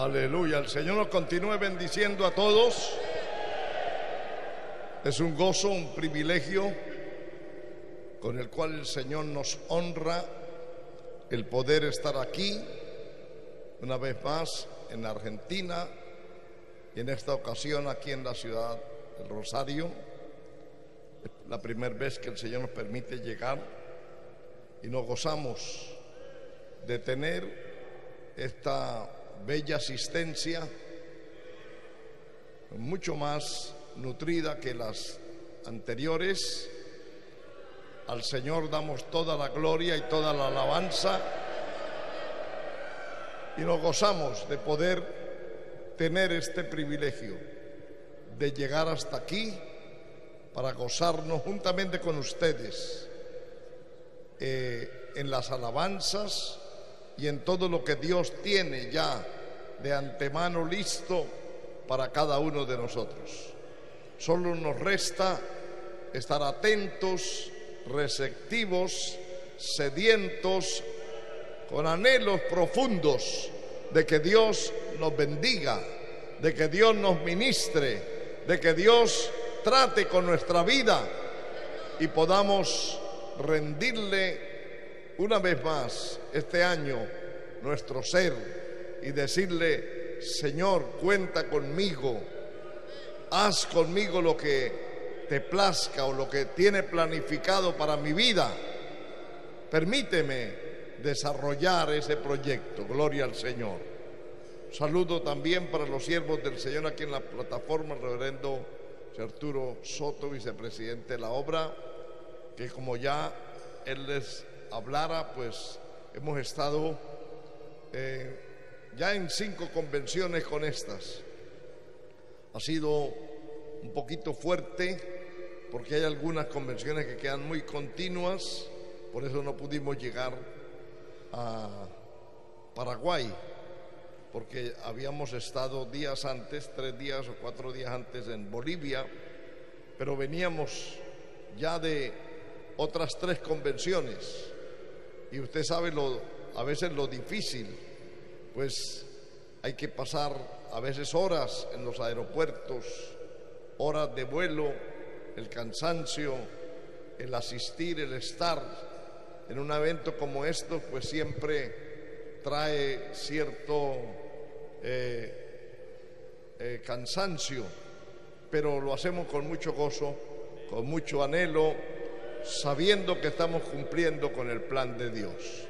Aleluya. El Señor nos continúe bendiciendo a todos. Es un gozo, un privilegio con el cual el Señor nos honra el poder estar aquí una vez más en Argentina y en esta ocasión aquí en la ciudad del Rosario. La primera vez que el Señor nos permite llegar y nos gozamos de tener esta bella asistencia, mucho más nutrida que las anteriores. Al Señor damos toda la gloria y toda la alabanza y nos gozamos de poder tener este privilegio de llegar hasta aquí para gozarnos juntamente con ustedes eh, en las alabanzas y en todo lo que Dios tiene ya de antemano listo para cada uno de nosotros. Solo nos resta estar atentos, receptivos, sedientos, con anhelos profundos de que Dios nos bendiga, de que Dios nos ministre, de que Dios trate con nuestra vida y podamos rendirle una vez más este año nuestro ser y decirle, Señor, cuenta conmigo, haz conmigo lo que te plazca o lo que tiene planificado para mi vida. Permíteme desarrollar ese proyecto. Gloria al Señor. Saludo también para los siervos del Señor aquí en la plataforma, el reverendo Arturo Soto, vicepresidente de la obra, que como ya él les hablara, pues hemos estado eh, ya en cinco convenciones con estas. Ha sido un poquito fuerte porque hay algunas convenciones que quedan muy continuas, por eso no pudimos llegar a Paraguay, porque habíamos estado días antes, tres días o cuatro días antes en Bolivia, pero veníamos ya de otras tres convenciones y usted sabe lo, a veces lo difícil, pues hay que pasar a veces horas en los aeropuertos, horas de vuelo, el cansancio, el asistir, el estar en un evento como esto, pues siempre trae cierto eh, eh, cansancio, pero lo hacemos con mucho gozo, con mucho anhelo sabiendo que estamos cumpliendo con el plan de Dios.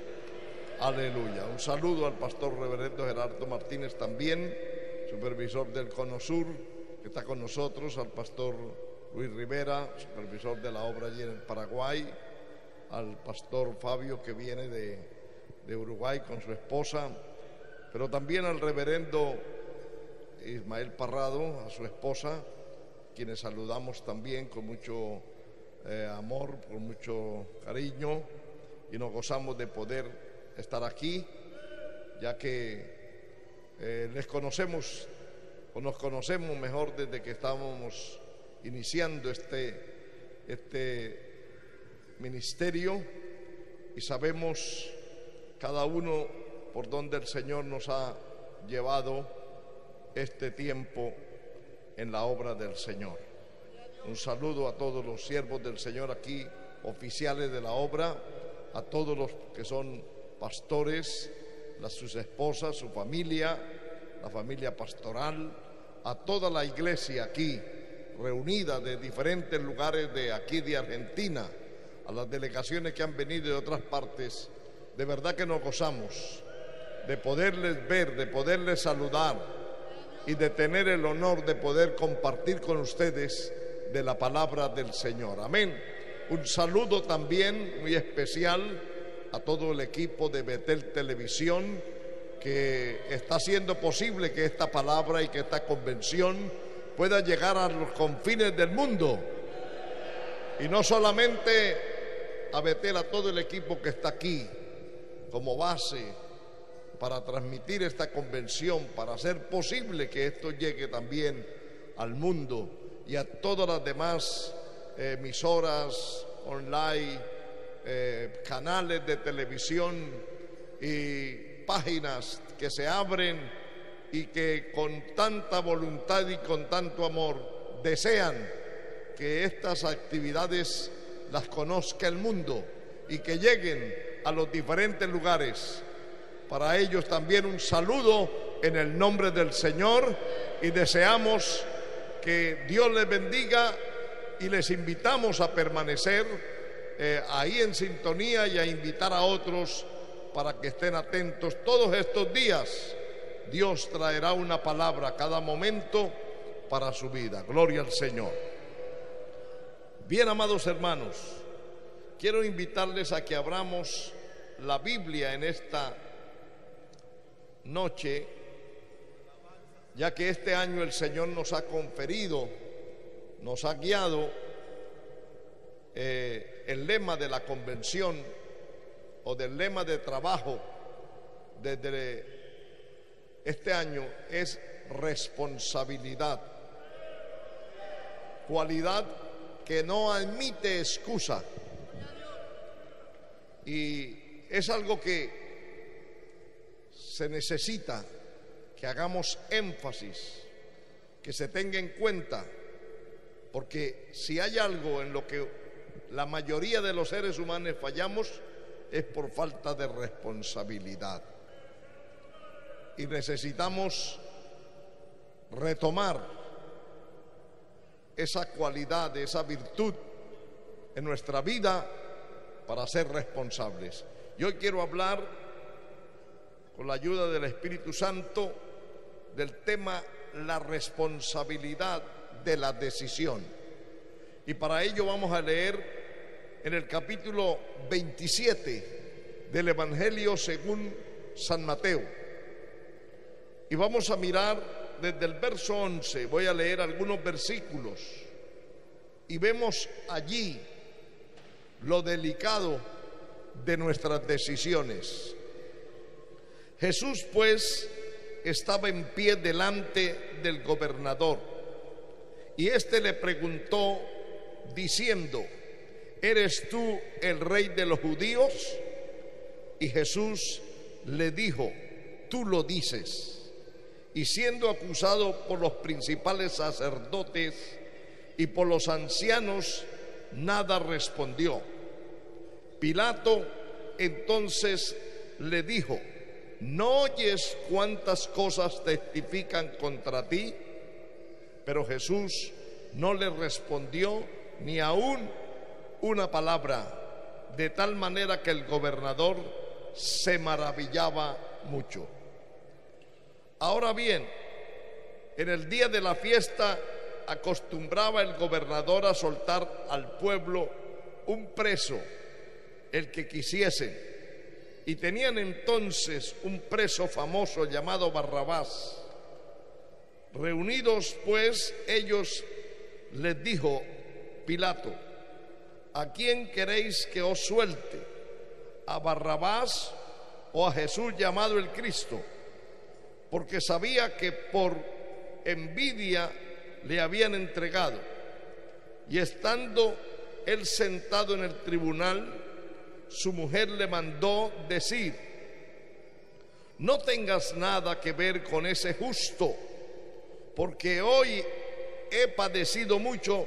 Aleluya. Un saludo al pastor reverendo Gerardo Martínez también, supervisor del Cono Sur, que está con nosotros, al pastor Luis Rivera, supervisor de la obra allí en Paraguay, al pastor Fabio que viene de, de Uruguay con su esposa, pero también al reverendo Ismael Parrado, a su esposa, quienes saludamos también con mucho eh, amor, con mucho cariño y nos gozamos de poder estar aquí, ya que eh, les conocemos o nos conocemos mejor desde que estábamos iniciando este, este ministerio y sabemos cada uno por donde el Señor nos ha llevado este tiempo en la obra del Señor. Un saludo a todos los siervos del Señor aquí, oficiales de la obra, a todos los que son pastores, las, sus esposas, su familia, la familia pastoral, a toda la iglesia aquí reunida de diferentes lugares de aquí de Argentina, a las delegaciones que han venido de otras partes. De verdad que nos gozamos de poderles ver, de poderles saludar y de tener el honor de poder compartir con ustedes de la palabra del Señor. Amén. Un saludo también muy especial a todo el equipo de Betel Televisión que está haciendo posible que esta palabra y que esta convención pueda llegar a los confines del mundo. Y no solamente a Betel, a todo el equipo que está aquí como base para transmitir esta convención, para hacer posible que esto llegue también al mundo y a todas las demás eh, emisoras online, eh, canales de televisión y páginas que se abren y que con tanta voluntad y con tanto amor desean que estas actividades las conozca el mundo y que lleguen a los diferentes lugares. Para ellos también un saludo en el nombre del Señor y deseamos que Dios les bendiga y les invitamos a permanecer eh, ahí en sintonía y a invitar a otros para que estén atentos todos estos días. Dios traerá una palabra cada momento para su vida. Gloria al Señor. Bien, amados hermanos, quiero invitarles a que abramos la Biblia en esta noche, ya que este año el Señor nos ha conferido, nos ha guiado eh, el lema de la convención o del lema de trabajo desde este año es responsabilidad, cualidad que no admite excusa. Y es algo que se necesita que hagamos énfasis, que se tenga en cuenta, porque si hay algo en lo que la mayoría de los seres humanos fallamos, es por falta de responsabilidad. Y necesitamos retomar esa cualidad, esa virtud en nuestra vida para ser responsables. Y hoy quiero hablar, con la ayuda del Espíritu Santo, del tema la responsabilidad de la decisión. Y para ello vamos a leer en el capítulo 27 del Evangelio según San Mateo. Y vamos a mirar desde el verso 11, voy a leer algunos versículos, y vemos allí lo delicado de nuestras decisiones. Jesús pues estaba en pie delante del gobernador y éste le preguntó diciendo, ¿eres tú el rey de los judíos? Y Jesús le dijo, tú lo dices. Y siendo acusado por los principales sacerdotes y por los ancianos, nada respondió. Pilato entonces le dijo, ¿no oyes cuántas cosas testifican contra ti? Pero Jesús no le respondió ni aún una palabra, de tal manera que el gobernador se maravillaba mucho. Ahora bien, en el día de la fiesta acostumbraba el gobernador a soltar al pueblo un preso, el que quisiesen, y tenían entonces un preso famoso llamado Barrabás. Reunidos pues ellos les dijo Pilato, ¿a quién queréis que os suelte? ¿A Barrabás o a Jesús llamado el Cristo? Porque sabía que por envidia le habían entregado. Y estando él sentado en el tribunal, su mujer le mandó decir, no tengas nada que ver con ese justo, porque hoy he padecido mucho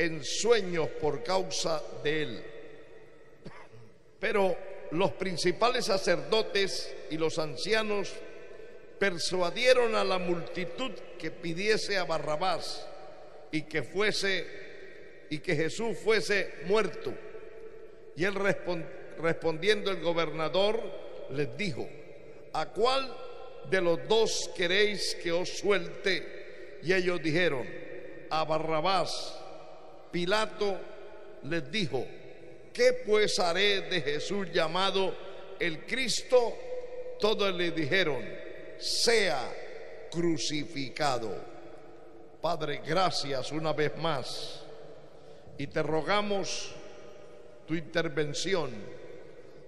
en sueños por causa de él. Pero los principales sacerdotes y los ancianos persuadieron a la multitud que pidiese a Barrabás y que fuese y que Jesús fuese muerto. Y él respondiendo el gobernador les dijo, ¿a cuál de los dos queréis que os suelte? Y ellos dijeron, a Barrabás. Pilato les dijo, ¿qué pues haré de Jesús llamado el Cristo? Todos le dijeron, sea crucificado. Padre, gracias una vez más y te rogamos tu intervención,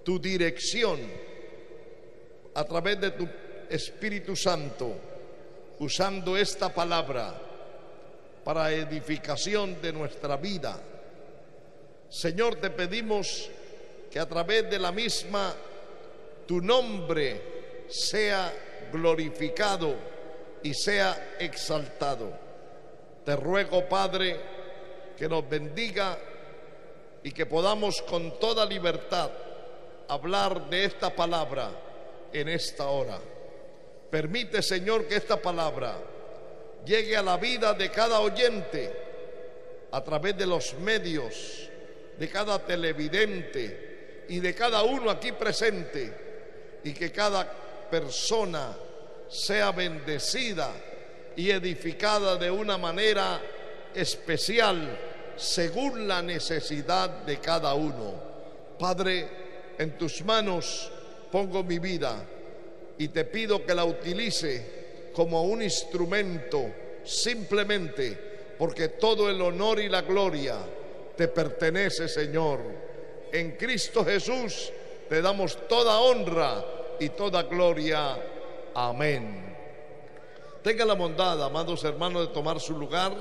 tu dirección a través de tu Espíritu Santo, usando esta palabra para edificación de nuestra vida. Señor, te pedimos que a través de la misma tu nombre sea glorificado y sea exaltado. Te ruego, Padre, que nos bendiga y que podamos con toda libertad hablar de esta palabra en esta hora. Permite, Señor, que esta palabra llegue a la vida de cada oyente a través de los medios, de cada televidente y de cada uno aquí presente, y que cada persona sea bendecida y edificada de una manera especial según la necesidad de cada uno. Padre, en tus manos pongo mi vida y te pido que la utilice como un instrumento simplemente porque todo el honor y la gloria te pertenece, Señor. En Cristo Jesús te damos toda honra y toda gloria. Amén. Tenga la bondad, amados hermanos, de tomar su lugar.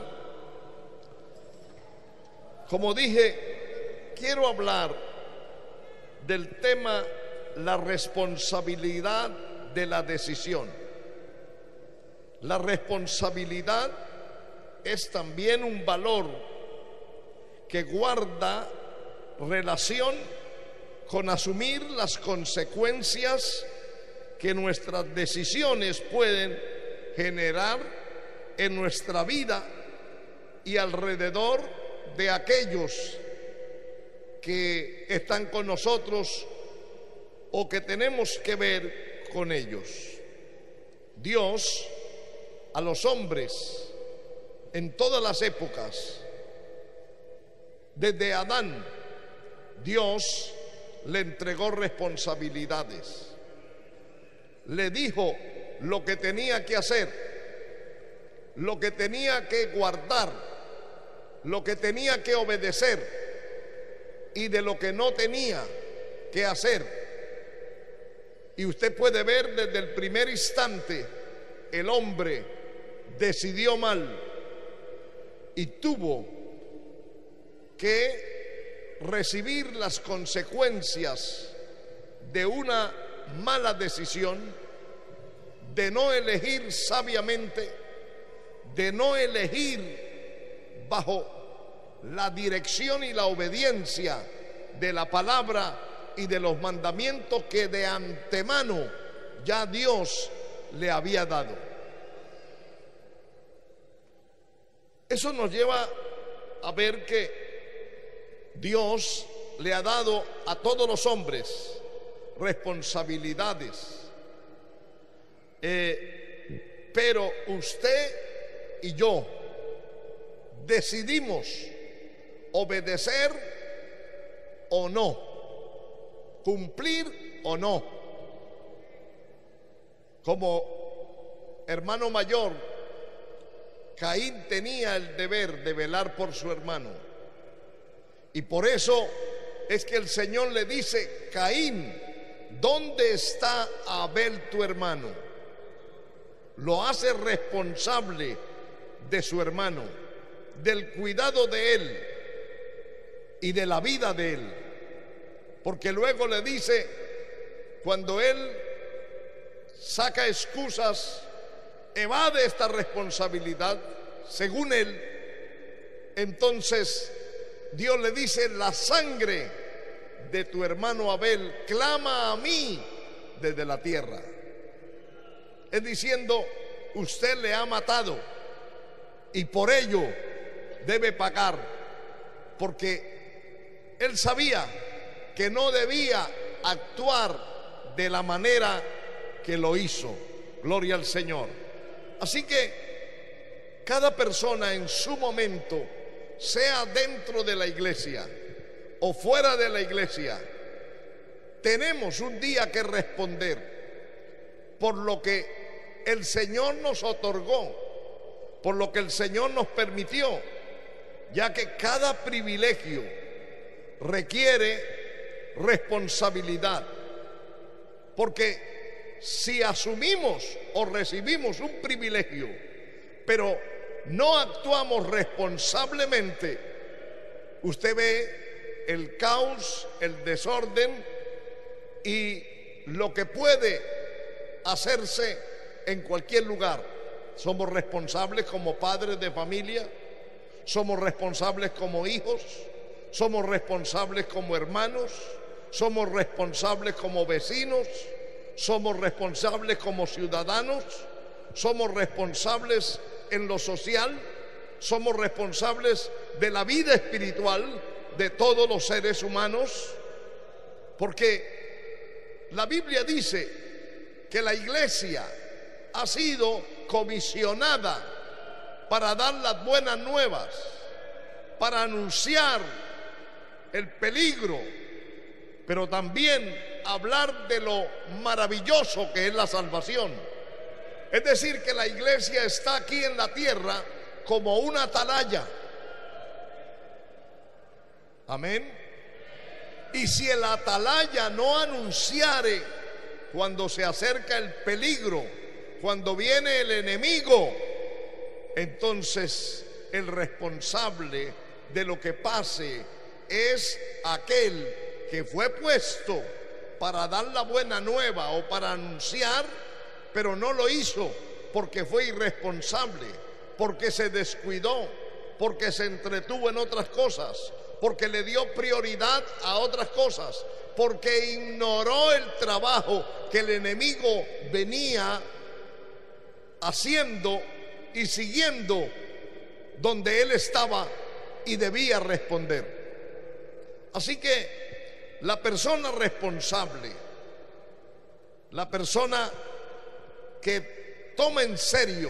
Como dije, quiero hablar del tema la responsabilidad de la decisión. La responsabilidad es también un valor que guarda relación con asumir las consecuencias que nuestras decisiones pueden generar en nuestra vida y alrededor de aquellos que están con nosotros o que tenemos que ver con ellos. Dios a los hombres en todas las épocas, desde Adán, Dios le entregó responsabilidades, le dijo lo que tenía que hacer, lo que tenía que guardar, lo que tenía que obedecer y de lo que no tenía que hacer. Y usted puede ver desde el primer instante, el hombre decidió mal y tuvo que recibir las consecuencias de una mala decisión, de no elegir sabiamente, de no elegir bajo la dirección y la obediencia de la palabra y de los mandamientos que de antemano ya Dios le había dado. Eso nos lleva a ver que Dios le ha dado a todos los hombres responsabilidades. Eh, pero usted y yo decidimos obedecer o no cumplir o no. Como hermano mayor, Caín tenía el deber de velar por su hermano. Y por eso es que el Señor le dice, Caín, ¿dónde está Abel tu hermano? Lo hace responsable de su hermano, del cuidado de él y de la vida de él. Porque luego le dice, cuando él saca excusas, evade esta responsabilidad, según él, entonces Dios le dice, la sangre de tu hermano Abel clama a mí desde la tierra. Es diciendo, usted le ha matado y por ello debe pagar, porque él sabía que no debía actuar de la manera que lo hizo. Gloria al Señor. Así que cada persona en su momento, sea dentro de la iglesia o fuera de la iglesia, tenemos un día que responder por lo que el Señor nos otorgó, por lo que el Señor nos permitió, ya que cada privilegio requiere responsabilidad. Porque si asumimos o recibimos un privilegio, pero no actuamos responsablemente, usted ve el caos, el desorden y lo que puede hacerse en cualquier lugar. Somos responsables como padres de familia, somos responsables como hijos, somos responsables como hermanos, somos responsables como vecinos, somos responsables como ciudadanos, somos responsables en lo social, somos responsables de la vida espiritual de todos los seres humanos, porque la Biblia dice que la iglesia ha sido comisionada para dar las buenas nuevas, para anunciar el peligro, pero también hablar de lo maravilloso que es la salvación. Es decir, que la iglesia está aquí en la tierra como una atalaya. Amén. Y si el atalaya no anunciare cuando se acerca el peligro, cuando viene el enemigo, entonces el responsable de lo que pase es aquel que fue puesto para dar la buena nueva o para anunciar, pero no lo hizo porque fue irresponsable, porque se descuidó, porque se entretuvo en otras cosas, porque le dio prioridad a otras cosas, porque ignoró el trabajo que el enemigo venía haciendo y siguiendo donde él estaba y debía responder. Así que la persona responsable, la persona que toma en serio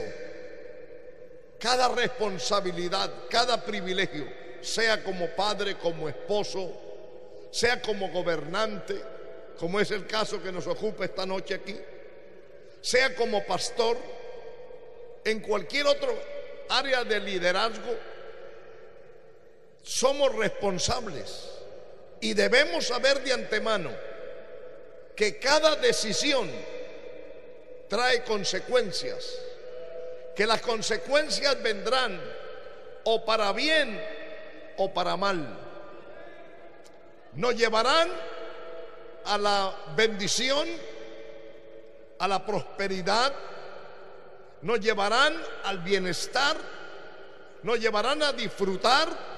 cada responsabilidad, cada privilegio, sea como padre, como esposo, sea como gobernante, como es el caso que nos ocupa esta noche aquí, sea como pastor, en cualquier otro área de liderazgo, somos responsables y debemos saber de antemano que cada decisión trae consecuencias, que las consecuencias vendrán o para bien o para mal. Nos llevarán a la bendición, a la prosperidad, nos llevarán al bienestar, nos llevarán a disfrutar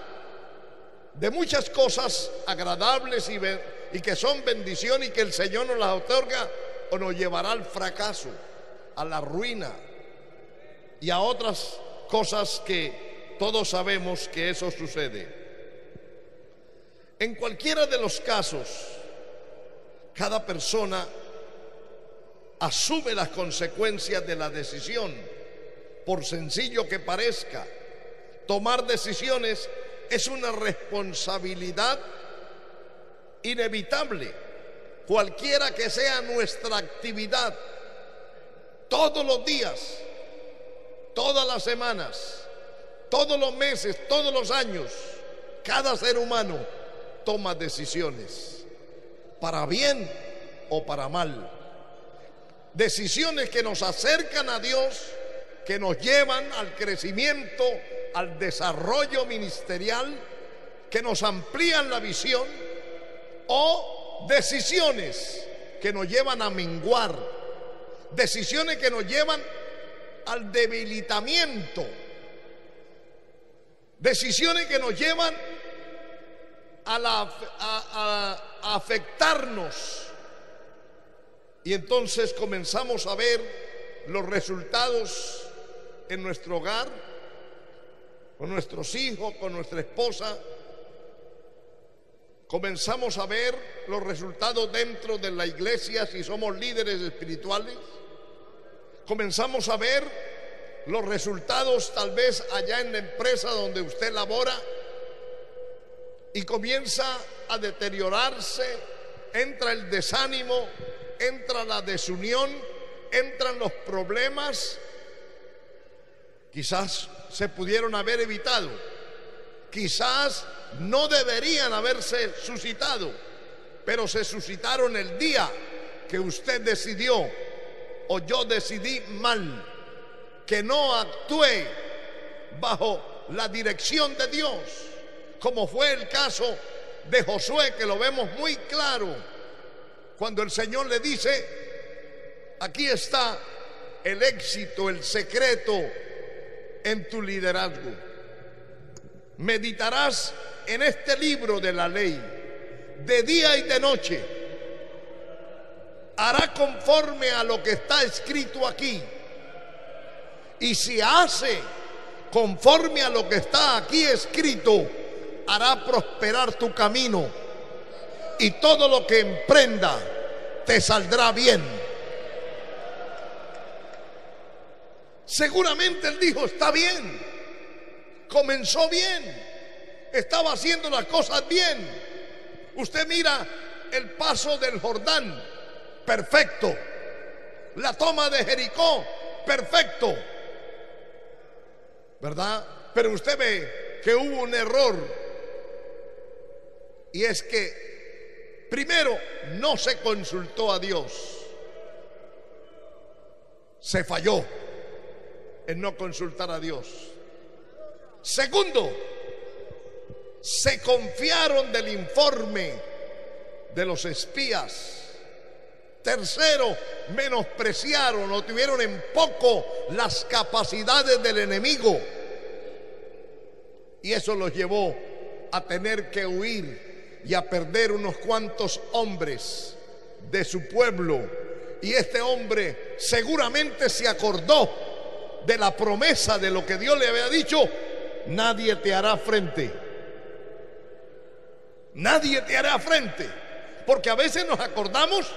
de muchas cosas agradables y, que son bendición y que el Señor nos las otorga, o nos llevará al fracaso, a la ruina y a otras cosas que todos sabemos que eso sucede. En cualquiera de los casos, cada persona asume las consecuencias de la decisión, por sencillo que parezca. Tomar decisiones es una responsabilidad inevitable, cualquiera que sea nuestra actividad, todos los días, todas las semanas todos los meses, todos los años, cada ser humano toma decisiones, para bien o para mal. Decisiones que nos acercan a Dios, que nos llevan al crecimiento, al desarrollo ministerial, que nos amplían la visión, o decisiones que nos llevan a menguar, decisiones que nos llevan al debilitamiento Decisiones que nos llevan a, afectarnos. Y entonces comenzamos a ver los resultados en nuestro hogar, con nuestros hijos, con nuestra esposa. Comenzamos a ver los resultados dentro de la iglesia si somos líderes espirituales. Comenzamos a ver los resultados tal vez allá en la empresa donde usted labora y comienza a deteriorarse, entra el desánimo, entra la desunión, entran los problemas, quizás se pudieron haber evitado, quizás no deberían haberse suscitado, pero se suscitaron el día que usted decidió o yo decidí mal que no actúe bajo la dirección de Dios, como fue el caso de Josué, que lo vemos muy claro, cuando el Señor le dice, aquí está el éxito, el secreto en tu liderazgo. Meditarás en este libro de la ley de día y de noche. Hará conforme a lo que está escrito aquí. Y si hace conforme a lo que está aquí escrito, hará prosperar tu camino. Y todo lo que emprenda te saldrá bien. Seguramente él dijo, está bien, comenzó bien, estaba haciendo las cosas bien. Usted mira el paso del Jordán, perfecto. La toma de Jericó, perfecto. ¿Verdad? Pero usted ve que hubo un error. Y es que, primero, no se consultó a Dios. Se falló en no consultar a Dios. Segundo, se confiaron del informe de los espías. Tercero, menospreciaron o tuvieron en poco las capacidades del enemigo. Y eso los llevó a tener que huir y a perder unos cuantos hombres de su pueblo. Y este hombre seguramente se acordó de la promesa de lo que Dios le había dicho, nadie te hará frente. Nadie te hará frente. Porque a veces nos acordamos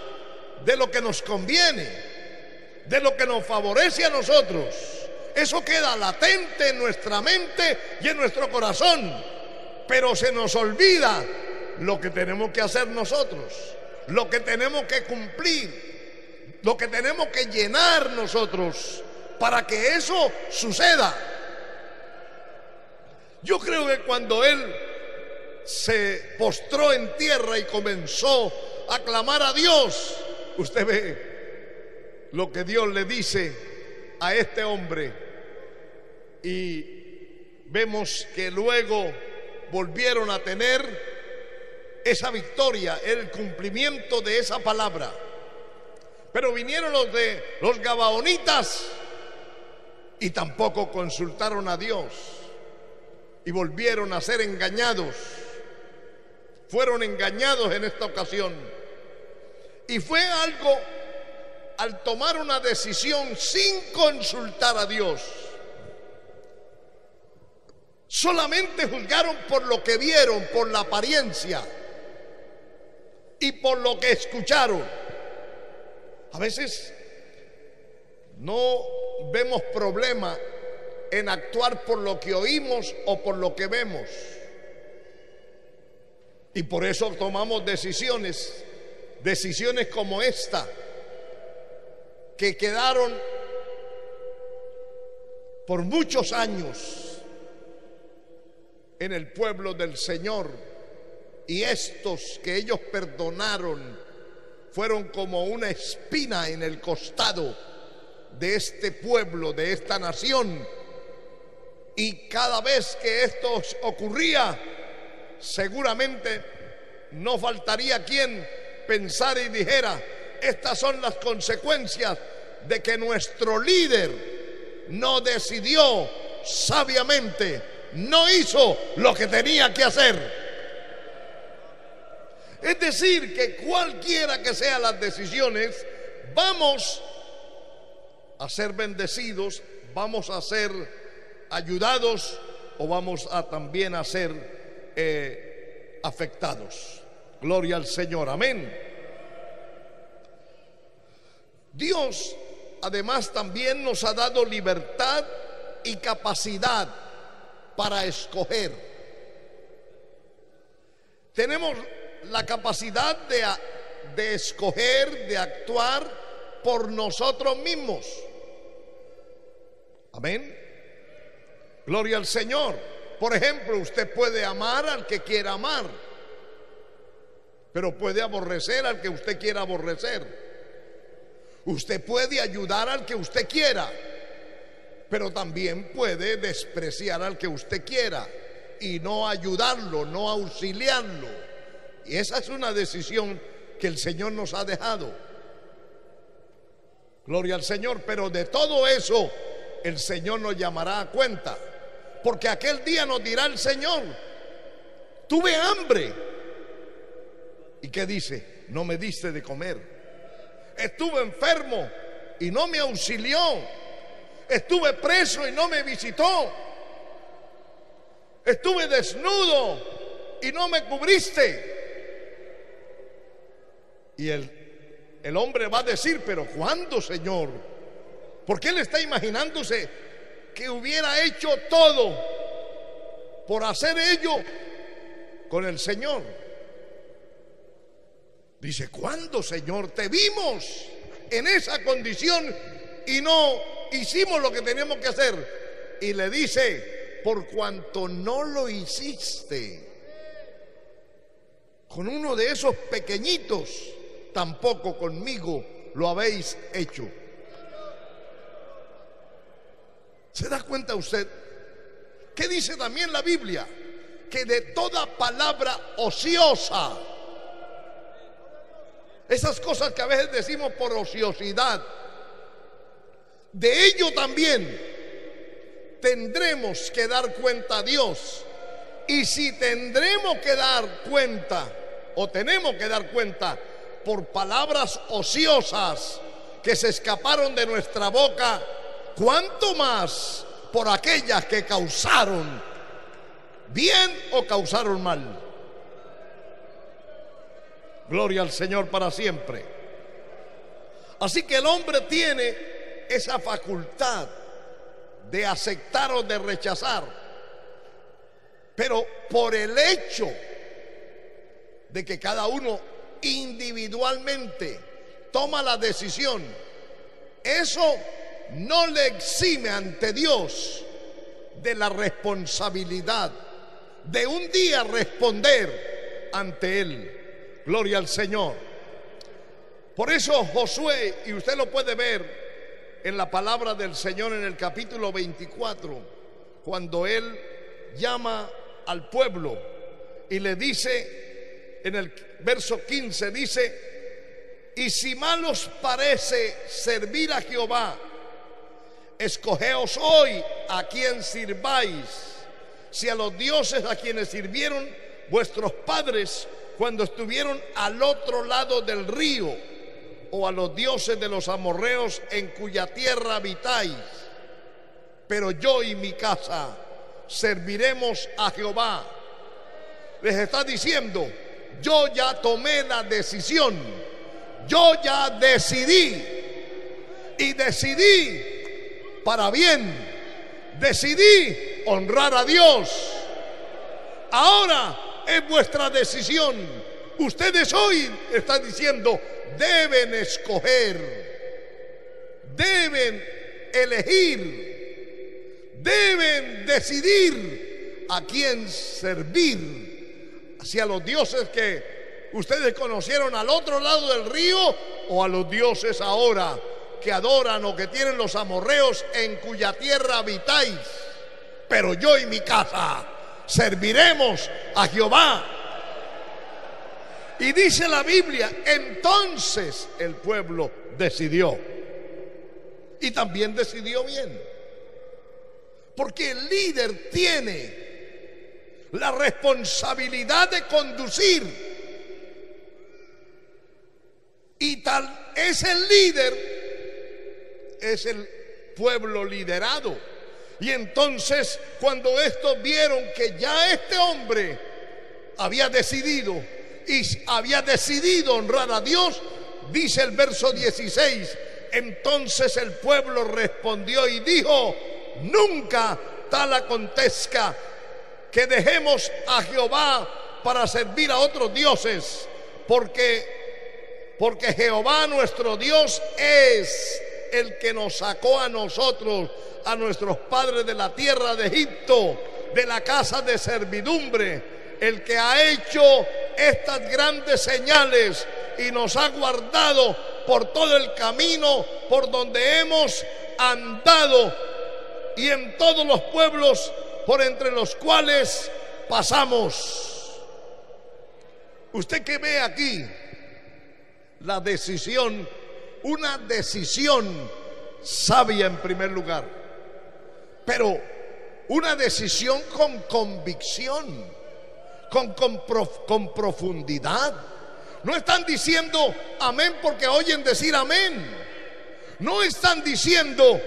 de lo que nos conviene, de lo que nos favorece a nosotros. Eso queda latente en nuestra mente y en nuestro corazón. Pero se nos olvida lo que tenemos que hacer nosotros, lo que tenemos que cumplir, lo que tenemos que llenar nosotros para que eso suceda. Yo creo que cuando él se postró en tierra y comenzó a clamar a Dios, usted ve lo que Dios le dice a este hombre y vemos que luego volvieron a tener esa victoria, el cumplimiento de esa palabra. Pero vinieron los de los gabaonitas y tampoco consultaron a Dios y volvieron a ser engañados. Fueron engañados en esta ocasión. Y fue algo al tomar una decisión sin consultar a Dios. Solamente juzgaron por lo que vieron, por la apariencia y por lo que escucharon. A veces no vemos problema en actuar por lo que oímos o por lo que vemos. Y por eso tomamos decisiones, decisiones como esta, que quedaron por muchos años en el pueblo del Señor. Y estos que ellos perdonaron fueron como una espina en el costado de este pueblo, de esta nación. Y cada vez que esto ocurría, seguramente no faltaría quien pensara y dijera, estas son las consecuencias de que nuestro líder no decidió sabiamente, no hizo lo que tenía que hacer. Es decir, que cualquiera que sean las decisiones, vamos a ser bendecidos, vamos a ser ayudados o vamos a también a ser eh, afectados. Gloria al Señor, amén. Dios además también nos ha dado libertad y capacidad para escoger. Tenemos la capacidad de, de escoger, de actuar por nosotros mismos. Amén. Gloria al Señor. Por ejemplo, usted puede amar al que quiera amar, pero puede aborrecer al que usted quiera aborrecer. Usted puede ayudar al que usted quiera, pero también puede despreciar al que usted quiera y no ayudarlo, no auxiliarlo. Y esa es una decisión que el Señor nos ha dejado. Gloria al Señor, pero de todo eso el Señor nos llamará a cuenta. Porque aquel día nos dirá el Señor, tuve hambre. ¿Y qué dice? No me diste de comer. Estuve enfermo y no me auxilió. Estuve preso y no me visitó. Estuve desnudo y no me cubriste. Y el, el hombre va a decir, pero ¿cuándo, Señor? Porque él está imaginándose que hubiera hecho todo por hacer ello con el Señor. Dice, ¿cuándo, Señor? Te vimos en esa condición y no hicimos lo que teníamos que hacer. Y le dice, por cuanto no lo hiciste con uno de esos pequeñitos, tampoco conmigo lo habéis hecho. ¿Se da cuenta usted? ¿Qué dice también la Biblia? Que de toda palabra ociosa, esas cosas que a veces decimos por ociosidad, de ello también tendremos que dar cuenta a Dios. Y si tendremos que dar cuenta, o tenemos que dar cuenta, por palabras ociosas que se escaparon de nuestra boca, ¿cuánto más por aquellas que causaron bien o causaron mal? Gloria al Señor para siempre. Así que el hombre tiene esa facultad de aceptar o de rechazar. Pero por el hecho de que cada uno individualmente toma la decisión, eso no le exime ante Dios de la responsabilidad de un día responder ante Él. Gloria al Señor. Por eso Josué, y usted lo puede ver en la palabra del Señor en el capítulo 24, cuando Él llama al pueblo y le dice, en el verso 15, dice, y si mal os parece servir a Jehová, escogeos hoy a quien sirváis, si a los dioses a quienes sirvieron vuestros padres cuando estuvieron al otro lado del río, o a los dioses de los amorreos en cuya tierra habitáis. Pero yo y mi casa serviremos a Jehová. Les está diciendo, yo ya tomé la decisión, yo ya decidí y decidí para bien, decidí honrar a Dios. Ahora es vuestra decisión. Ustedes hoy están diciendo, deben escoger, deben elegir, deben decidir a quién servir, si a los dioses que ustedes conocieron al otro lado del río o a los dioses ahora que adoran o que tienen los amorreos en cuya tierra habitáis. Pero yo y mi casa serviremos a Jehová. Y dice la Biblia, entonces el pueblo decidió. Y también decidió bien. Porque el líder tiene la responsabilidad de conducir. Y tal es el líder, es el pueblo liderado. Y entonces cuando estos vieron que ya este hombre había decidido y había decidido honrar a Dios, dice el verso 16, entonces el pueblo respondió y dijo, nunca tal acontezca que dejemos a Jehová para servir a otros dioses, porque porque Jehová nuestro Dios es el que nos sacó a nosotros a nuestros padres de la tierra de Egipto, de la casa de servidumbre, el que ha hecho estas grandes señales y nos ha guardado por todo el camino por donde hemos andado y en todos los pueblos por entre los cuales pasamos. Usted que ve aquí la decisión una decisión sabia en primer lugar, pero una decisión con convicción, con, con, profundidad. No están diciendo amén porque oyen decir amén. No están diciendo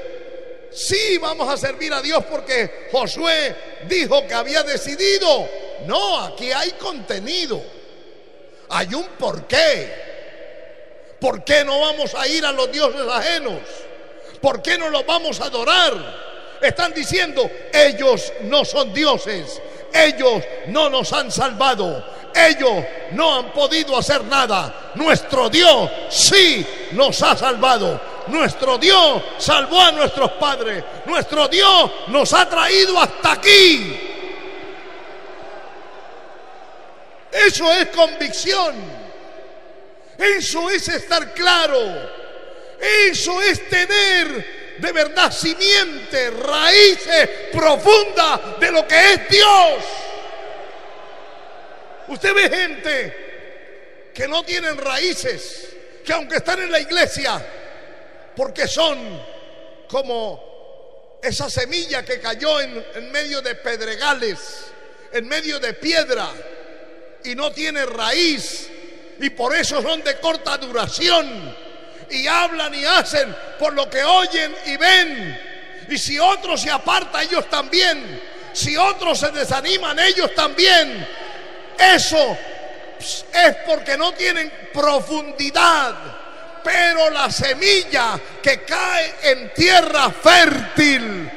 sí vamos a servir a Dios porque Josué dijo que había decidido. No, aquí hay contenido. Hay un porqué. ¿Por qué no vamos a ir a los dioses ajenos? ¿Por qué no los vamos a adorar? Están diciendo, ellos no son dioses, ellos no nos han salvado, ellos no han podido hacer nada. Nuestro Dios sí nos ha salvado. Nuestro Dios salvó a nuestros padres. Nuestro Dios nos ha traído hasta aquí. Eso es convicción. Eso es estar claro. Eso es tener de verdad simiente, raíces profundas de lo que es Dios. Usted ve gente que no tienen raíces, que aunque están en la iglesia, porque son como esa semilla que cayó en, en medio de pedregales, en medio de piedra, y no tiene raíz, y por eso son de corta duración y hablan y hacen por lo que oyen y ven. Y si otros se apartan, ellos también. Si otros se desaniman, ellos también. Eso es porque no tienen profundidad. Pero la semilla que cae en tierra fértil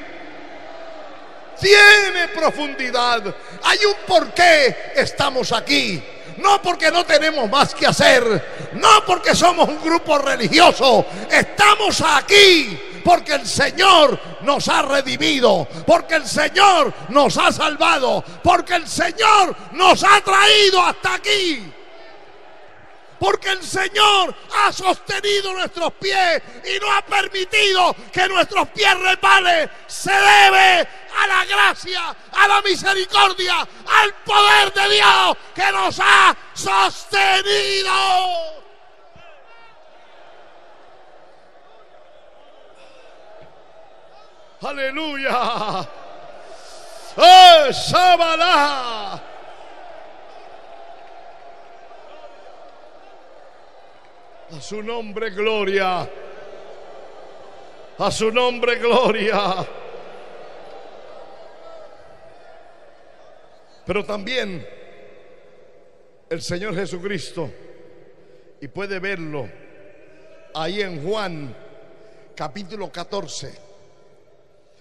tiene profundidad. Hay un por qué estamos aquí no porque no tenemos más que hacer, no porque somos un grupo religioso, estamos aquí porque el Señor nos ha redimido, porque el Señor nos ha salvado, porque el Señor nos ha traído hasta aquí. Porque el Señor ha sostenido nuestros pies y no ha permitido que nuestros pies reparen. Se debe a la gracia, a la misericordia, al poder de Dios que nos ha sostenido. Aleluya. ¡Oh, A su nombre, gloria. A su nombre, gloria. Pero también el Señor Jesucristo, y puede verlo ahí en Juan capítulo 14.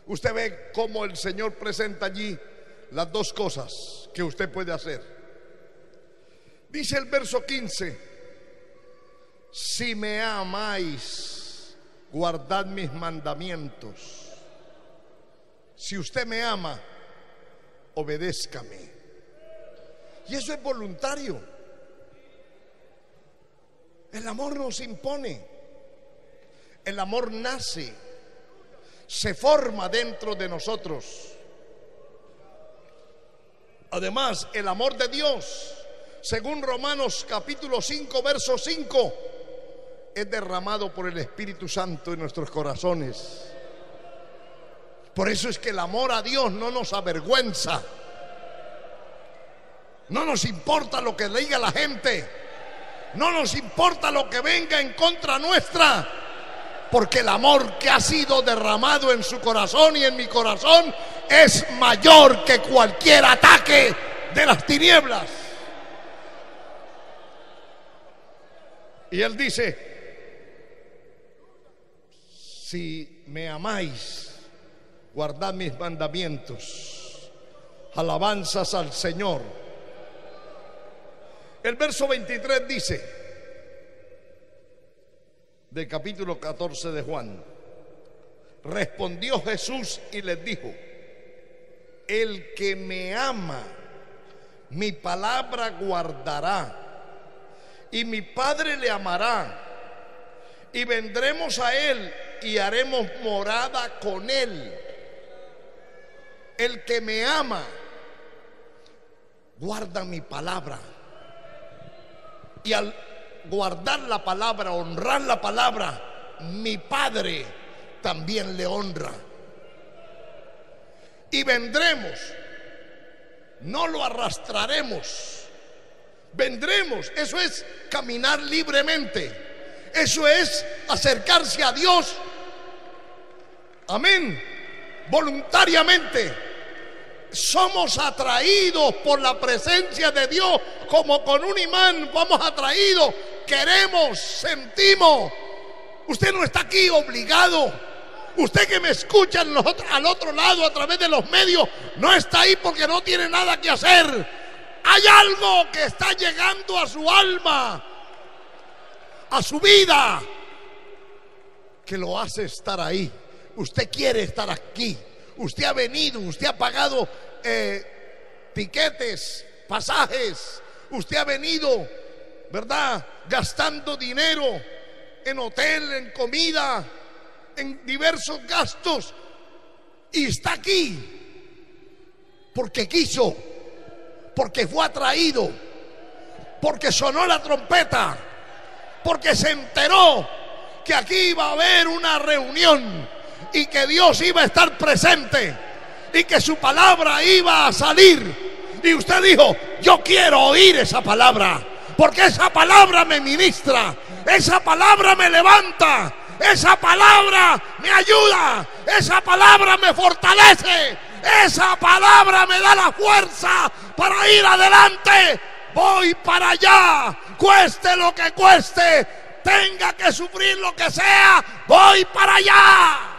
Usted ve cómo el Señor presenta allí las dos cosas que usted puede hacer. Dice el verso 15 si me amáis, guardad mis mandamientos. Si usted me ama, obedézcame. Y eso es voluntario. El amor nos impone. El amor nace, se forma dentro de nosotros. Además, el amor de Dios, según Romanos capítulo 5, verso 5, es derramado por el Espíritu Santo en nuestros corazones. Por eso es que el amor a Dios no nos avergüenza. No nos importa lo que diga la gente. No nos importa lo que venga en contra nuestra. Porque el amor que ha sido derramado en su corazón y en mi corazón es mayor que cualquier ataque de las tinieblas. Y él dice, si me amáis, guardad mis mandamientos. Alabanzas al Señor. El verso 23 dice, del capítulo 14 de Juan, respondió Jesús y les dijo, el que me ama, mi palabra guardará, y mi Padre le amará, y vendremos a él y haremos morada con Él. El que me ama, guarda mi palabra. Y al guardar la palabra, honrar la palabra, mi Padre también le honra. Y vendremos, no lo arrastraremos, vendremos. Eso es caminar libremente. Eso es acercarse a Dios. Amén. Voluntariamente somos atraídos por la presencia de Dios como con un imán, vamos atraídos, queremos, sentimos. Usted no está aquí obligado. Usted que me escucha al otro lado a través de los medios, no está ahí porque no tiene nada que hacer. Hay algo que está llegando a su alma, a su vida, que lo hace estar ahí. Usted quiere estar aquí. Usted ha venido, usted ha pagado eh, tiquetes, pasajes. Usted ha venido, ¿verdad? Gastando dinero en hotel, en comida, en diversos gastos. Y está aquí porque quiso, porque fue atraído, porque sonó la trompeta, porque se enteró que aquí iba a haber una reunión y que Dios iba a estar presente y que su palabra iba a salir. Y usted dijo, yo quiero oír esa palabra, porque esa palabra me ministra, esa palabra me levanta, esa palabra me ayuda, esa palabra me fortalece, esa palabra me da la fuerza para ir adelante. Voy para allá, cueste lo que cueste, tenga que sufrir lo que sea, voy para allá.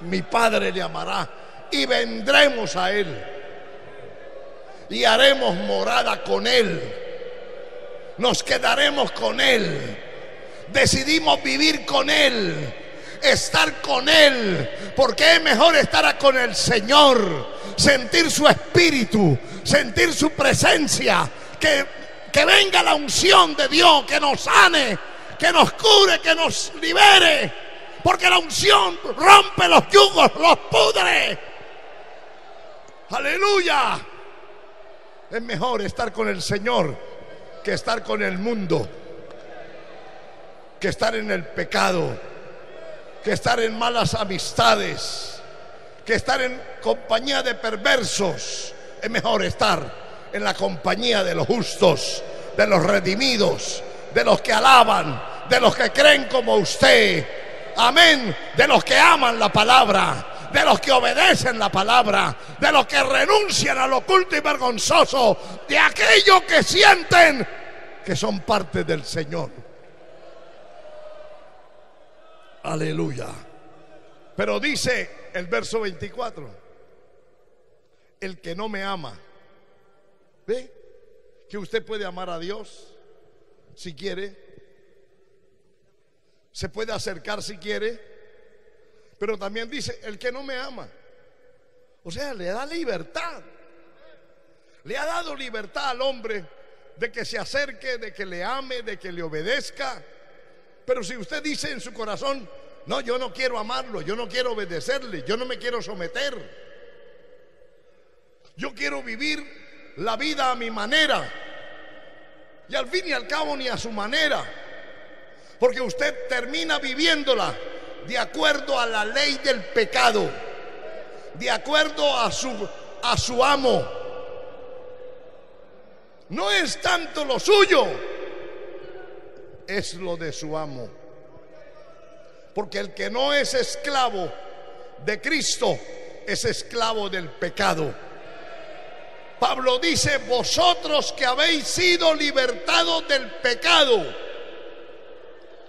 mi Padre le amará y vendremos a Él y haremos morada con Él. Nos quedaremos con Él. Decidimos vivir con Él, estar con Él, porque es mejor estar con el Señor, sentir su espíritu, sentir su presencia, que, que venga la unción de Dios, que nos sane, que nos cure, que nos libere porque la unción rompe los yugos, los pudre. Aleluya. Es mejor estar con el Señor que estar con el mundo, que estar en el pecado, que estar en malas amistades, que estar en compañía de perversos. Es mejor estar en la compañía de los justos, de los redimidos, de los que alaban, de los que creen como usted, amén, de los que aman la palabra, de los que obedecen la palabra, de los que renuncian al oculto y vergonzoso, de aquellos que sienten que son parte del Señor. Aleluya. Pero dice el verso 24, el que no me ama, ¿ve? Que usted puede amar a Dios si quiere, se puede acercar si quiere, pero también dice, el que no me ama. O sea, le da libertad. Le ha dado libertad al hombre de que se acerque, de que le ame, de que le obedezca. Pero si usted dice en su corazón, no, yo no quiero amarlo, yo no quiero obedecerle, yo no me quiero someter. Yo quiero vivir la vida a mi manera. Y al fin y al cabo ni a su manera. Porque usted termina viviéndola de acuerdo a la ley del pecado, de acuerdo a su, a su amo. No es tanto lo suyo, es lo de su amo. Porque el que no es esclavo de Cristo es esclavo del pecado. Pablo dice, vosotros que habéis sido libertados del pecado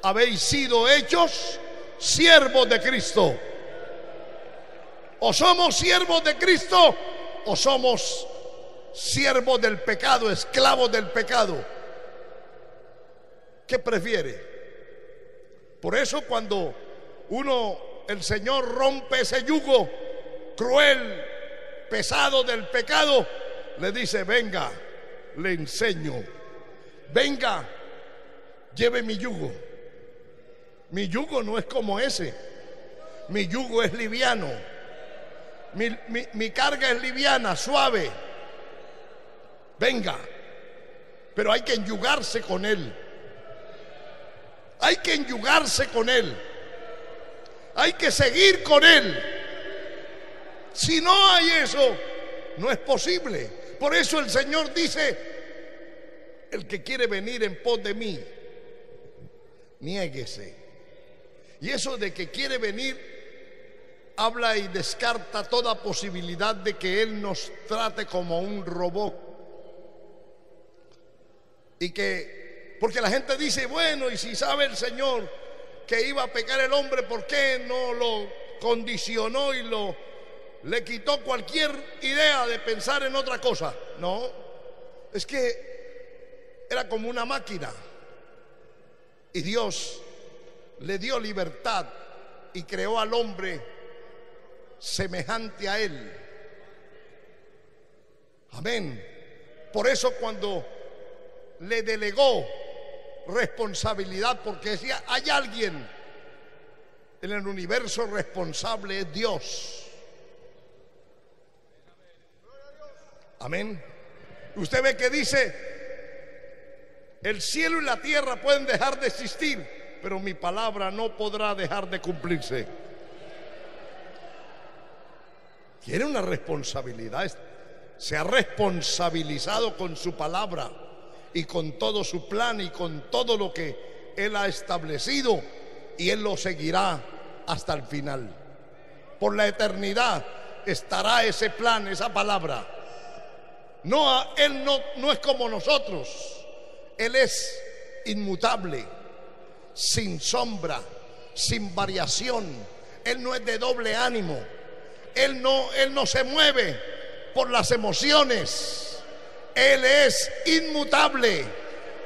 habéis sido hechos siervos de Cristo. O somos siervos de Cristo o somos siervos del pecado, esclavos del pecado. ¿Qué prefiere? Por eso cuando uno, el Señor rompe ese yugo cruel, pesado del pecado, le dice, venga, le enseño, venga, lleve mi yugo. Mi yugo no es como ese. Mi yugo es liviano. Mi, carga es liviana, suave. Venga. pero hay que enyugarse con Él. Hay que enyugarse con Él. Hay que seguir con Él. Si no hay eso, no es posible. Por eso el Señor dice, el que quiere venir en pos de mí, niéguese. Y eso de que quiere venir habla y descarta toda posibilidad de que Él nos trate como un robot. Y que, porque la gente dice, bueno, y si sabe el Señor que iba a pecar el hombre, ¿por qué no lo condicionó y lo le quitó cualquier idea de pensar en otra cosa? No, es que era como una máquina. Y Dios le dio libertad y creó al hombre semejante a Él. Amén. Por eso cuando le delegó responsabilidad, porque decía, hay alguien en el universo responsable, es Dios. Amén. Usted ve que dice, el cielo y la tierra pueden dejar de existir, pero mi palabra no podrá dejar de cumplirse. Tiene una responsabilidad. Se ha responsabilizado con su palabra y con todo su plan y con todo lo que Él ha establecido y Él lo seguirá hasta el final. Por la eternidad estará ese plan, esa palabra. No, Él no, no es como nosotros. Él es inmutable, sin sombra, sin variación. Él no es de doble ánimo. Él no, él no se mueve por las emociones. Él es inmutable.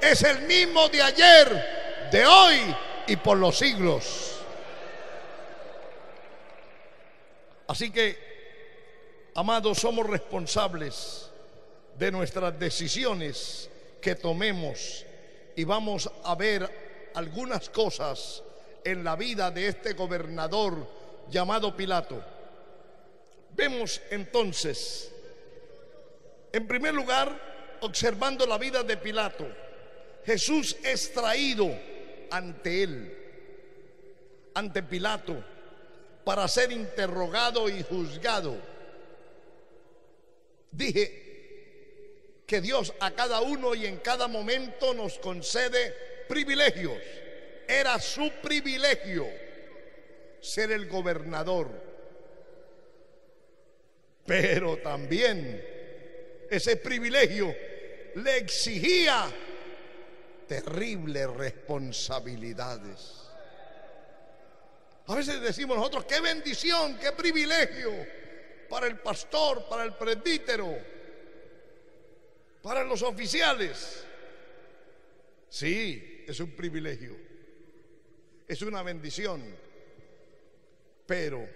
Es el mismo de ayer, de hoy y por los siglos. Así que, amados, somos responsables de nuestras decisiones que tomemos y vamos a ver algunas cosas en la vida de este gobernador llamado Pilato. Vemos entonces, en primer lugar, observando la vida de Pilato, Jesús es traído ante él, ante Pilato, para ser interrogado y juzgado. Dije, que Dios a cada uno y en cada momento nos concede privilegios. Era su privilegio ser el gobernador. Pero también ese privilegio le exigía terribles responsabilidades. A veces decimos nosotros, qué bendición, qué privilegio para el pastor, para el presbítero para los oficiales. Sí, es un privilegio, es una bendición, pero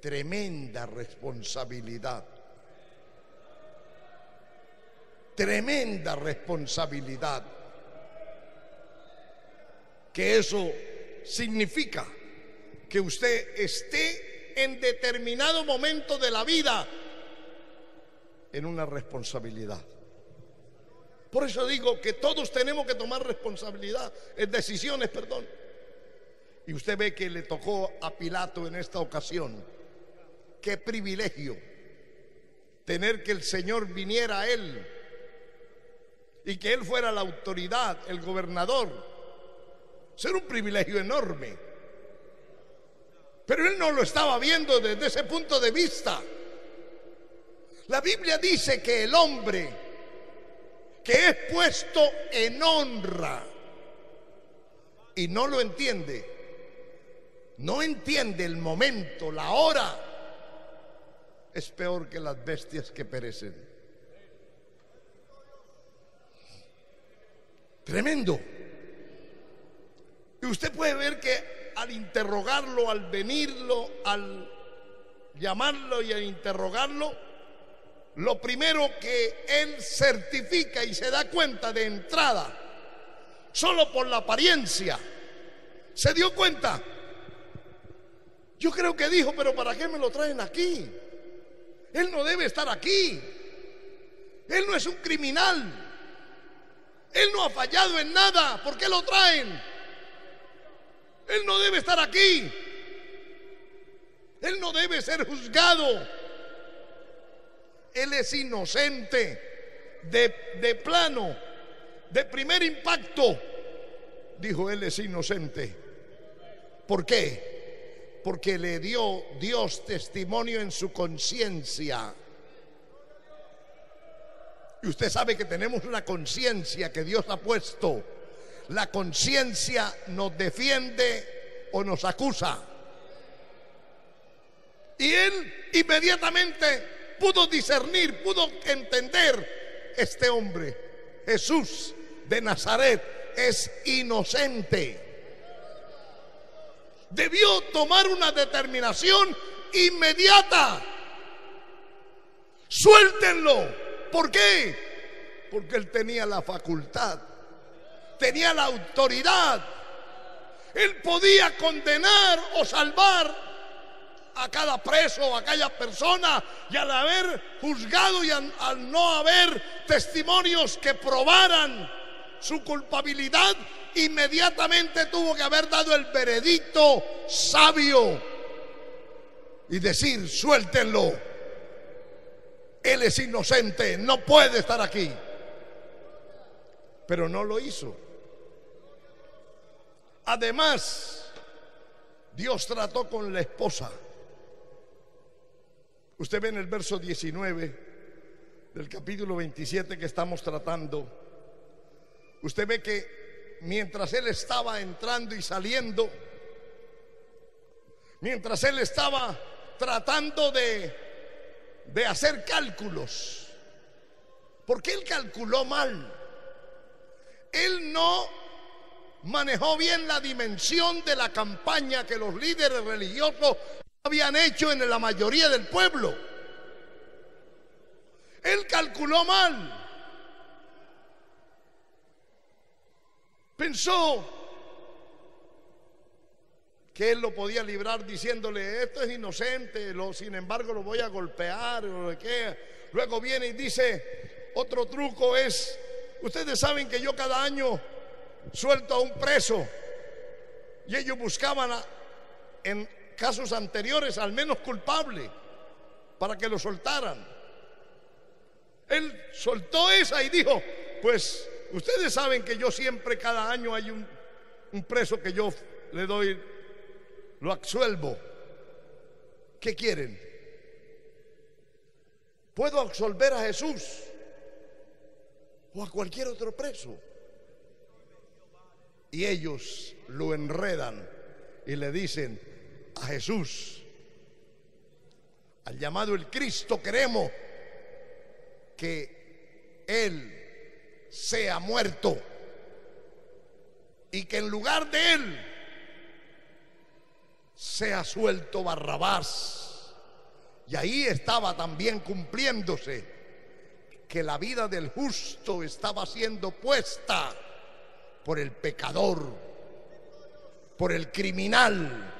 tremenda responsabilidad. Tremenda responsabilidad. Que eso significa que usted esté en determinado momento de la vida en una responsabilidad. Por eso digo que todos tenemos que tomar responsabilidad, en decisiones, perdón. Y usted ve que le tocó a Pilato en esta ocasión. Qué privilegio tener que el Señor viniera a él y que él fuera la autoridad, el gobernador. Ser un privilegio enorme. Pero él no lo estaba viendo desde ese punto de vista. La Biblia dice que el hombre que es puesto en honra y no lo entiende, no entiende el momento, la hora, es peor que las bestias que perecen. Tremendo. Y usted puede ver que al interrogarlo, al venirlo, al llamarlo y al interrogarlo, lo primero que él certifica y se da cuenta de entrada, solo por la apariencia, se dio cuenta. Yo creo que dijo, pero ¿para qué me lo traen aquí? Él no debe estar aquí. Él no es un criminal. Él no ha fallado en nada. ¿Por qué lo traen? Él no debe estar aquí. Él no debe ser juzgado. Él es inocente de, de plano, de primer impacto. Dijo, Él es inocente. ¿Por qué? Porque le dio Dios testimonio en su conciencia. Y usted sabe que tenemos una conciencia que Dios ha puesto. La conciencia nos defiende o nos acusa. Y él inmediatamente pudo discernir, pudo entender, este hombre, Jesús de Nazaret, es inocente. Debió tomar una determinación inmediata. Suéltenlo. ¿Por qué? Porque él tenía la facultad, tenía la autoridad. Él podía condenar o salvar a cada preso, a aquella persona, y al haber juzgado y al, al no haber testimonios que probaran su culpabilidad, inmediatamente tuvo que haber dado el veredicto sabio y decir, suéltenlo. Él es inocente, no puede estar aquí. Pero no lo hizo. Además, Dios trató con la esposa. Usted ve en el verso 19 del capítulo 27 que estamos tratando. Usted ve que mientras él estaba entrando y saliendo, mientras él estaba tratando de, de hacer cálculos, porque él calculó mal. Él no manejó bien la dimensión de la campaña que los líderes religiosos habían hecho en la mayoría del pueblo. Él calculó mal. Pensó que él lo podía librar diciéndole, esto es inocente, lo, sin embargo lo voy a golpear. Luego viene y dice, otro truco es, ustedes saben que yo cada año suelto a un preso y ellos buscaban en casos anteriores al menos culpable para que lo soltaran. Él soltó esa y dijo, pues ustedes saben que yo siempre cada año hay un, preso que yo le doy, lo absuelvo. ¿Qué quieren? Puedo absolver a Jesús o a cualquier otro preso. Y ellos lo enredan y le dicen, a Jesús, al llamado el Cristo, queremos que Él sea muerto y que en lugar de Él sea suelto Barrabás. Y ahí estaba también cumpliéndose que la vida del justo estaba siendo puesta por el pecador, por el criminal